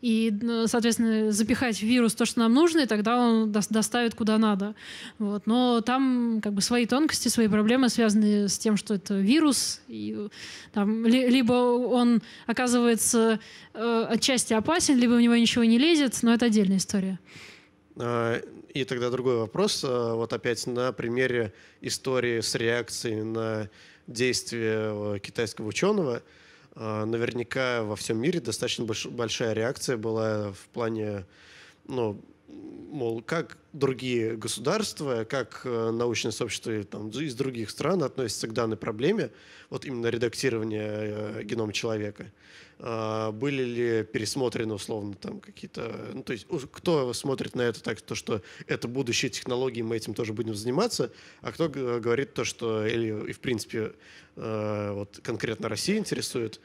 и, э, соответственно, запихать в вирус то, что нам нужно, и тогда он дос- доставит куда надо. Вот. Но там как бы свои тонкости, свои проблемы, связанные с тем, что это вирус. И, э, там, ли- либо он оказывается э, отчасти опасен, либо в него ничего не лезет, но это отдельная история. А, И тогда другой вопрос, а, вот опять на примере истории с реакцией на действия э, китайского ученого. А, Наверняка во всем мире достаточно больш- большая реакция была в плане, ну, мол, как другие государства, как э, научное сообщество там, из других стран относятся к данной проблеме, вот именно редактирования э, генома человека. А, Были ли пересмотрены условно там какие-то... Ну, то есть кто смотрит на это так, то, что это будущие технологии, мы этим тоже будем заниматься, а кто говорит то, что... Или, и в принципе, э, вот конкретно Россия интересует,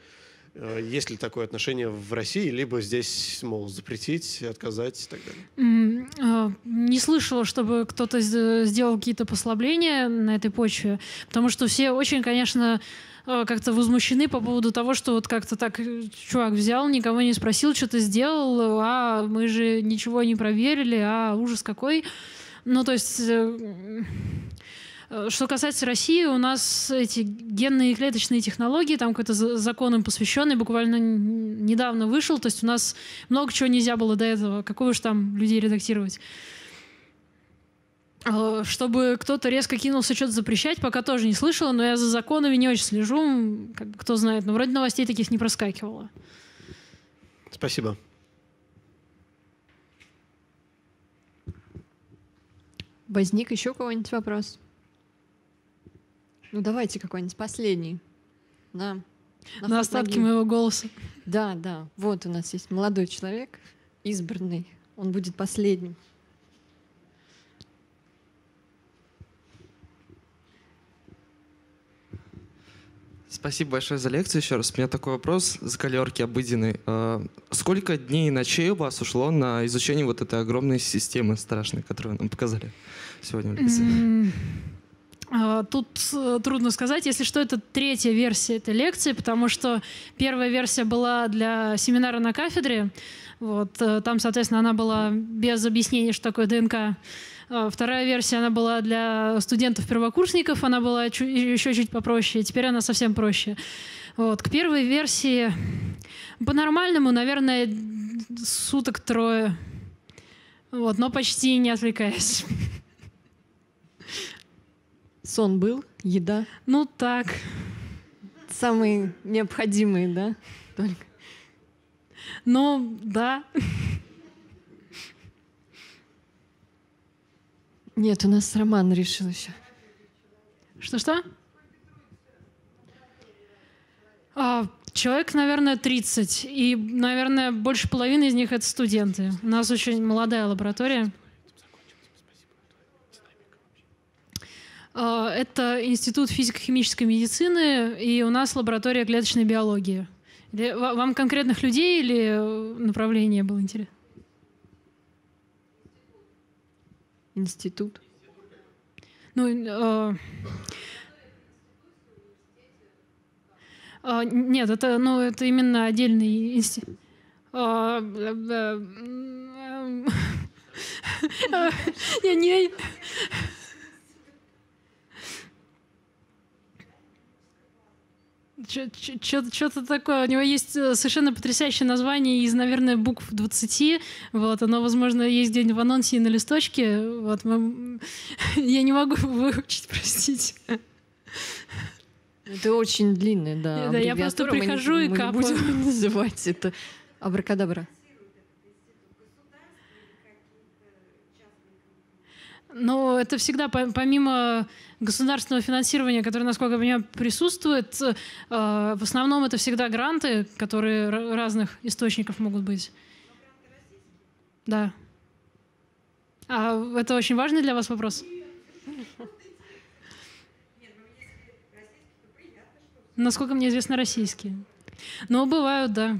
э, есть ли такое отношение в России, либо здесь, мол, запретить, отказать и так далее. А, Не слышала, чтобы кто-то сделал какие-то послабления на этой почве, потому что все очень, конечно, как-то возмущены по поводу того, что вот как-то так э, чувак взял, никого не спросил, что ты сделал, а мы же ничего не проверили, а ужас какой. Ну, то есть... э, э, Что касается России, у нас эти генные и клеточные технологии, там какой-то за- закон им посвященный буквально недавно вышел, то есть у нас много чего нельзя было до этого. Какого уж там людей редактировать? Э, Чтобы кто-то резко кинулся что-то запрещать, пока тоже не слышала, но я за законами не очень слежу, как кто знает. Но вроде новостей таких не проскакивало. Спасибо. Возник еще у кого-нибудь вопрос? Ну давайте какой-нибудь последний. На, На ход остатки ноги. моего голоса. Да, да. Вот у нас есть молодой человек, избранный. Он будет последним. Спасибо большое за лекцию еще раз. У меня такой вопрос с галерки обыденный. Э, Сколько дней и ночей у вас ушло на изучение вот этой огромной системы страшной, которую нам показали сегодня в лекции? А, Тут э, трудно сказать, если что, это третья версия этой лекции, потому что первая версия была для семинара на кафедре. Вот, э, там, соответственно, она была без объяснения, что такое ДНК. А Вторая версия, она была для студентов-первокурсников, она была чу- еще чуть попроще, теперь она совсем проще. Вот. К первой версии по-нормальному, наверное, суток трое. Вот, но почти не отвлекаясь. Сон был, еда. Ну так. Самые необходимые, да? Только. Ну, да. Нет, у нас Роман решил еще. Что-что? А, человек, наверное, 30. И, наверное, больше половины из них это студенты. У нас очень молодая лаборатория. А, Это Институт физико-химической медицины, и у нас лаборатория клеточной биологии. Вам конкретных людей или э, направление было интересно? Институт. Ну, э, а, нет, это, ну, это именно отдельный институт. Я не... Что-то такое. У него есть э, совершенно потрясающее название из, наверное, букв 20. Вот, оно, возможно, есть где-нибудь в анонсе и на листочке. Вот, мы- Я не могу выучить, простите. Это очень длинное, да. Да, я просто. Мы прихожу и мы не капаю. будем называть это. Абракадабра. Но это всегда, по- помимо государственного финансирования, которое, насколько я понимаю, присутствует, э, в основном это всегда гранты, которые ра- разных источников могут быть. Да. А это очень важный для вас вопрос? Насколько мне известно, российские. Но бывают, да.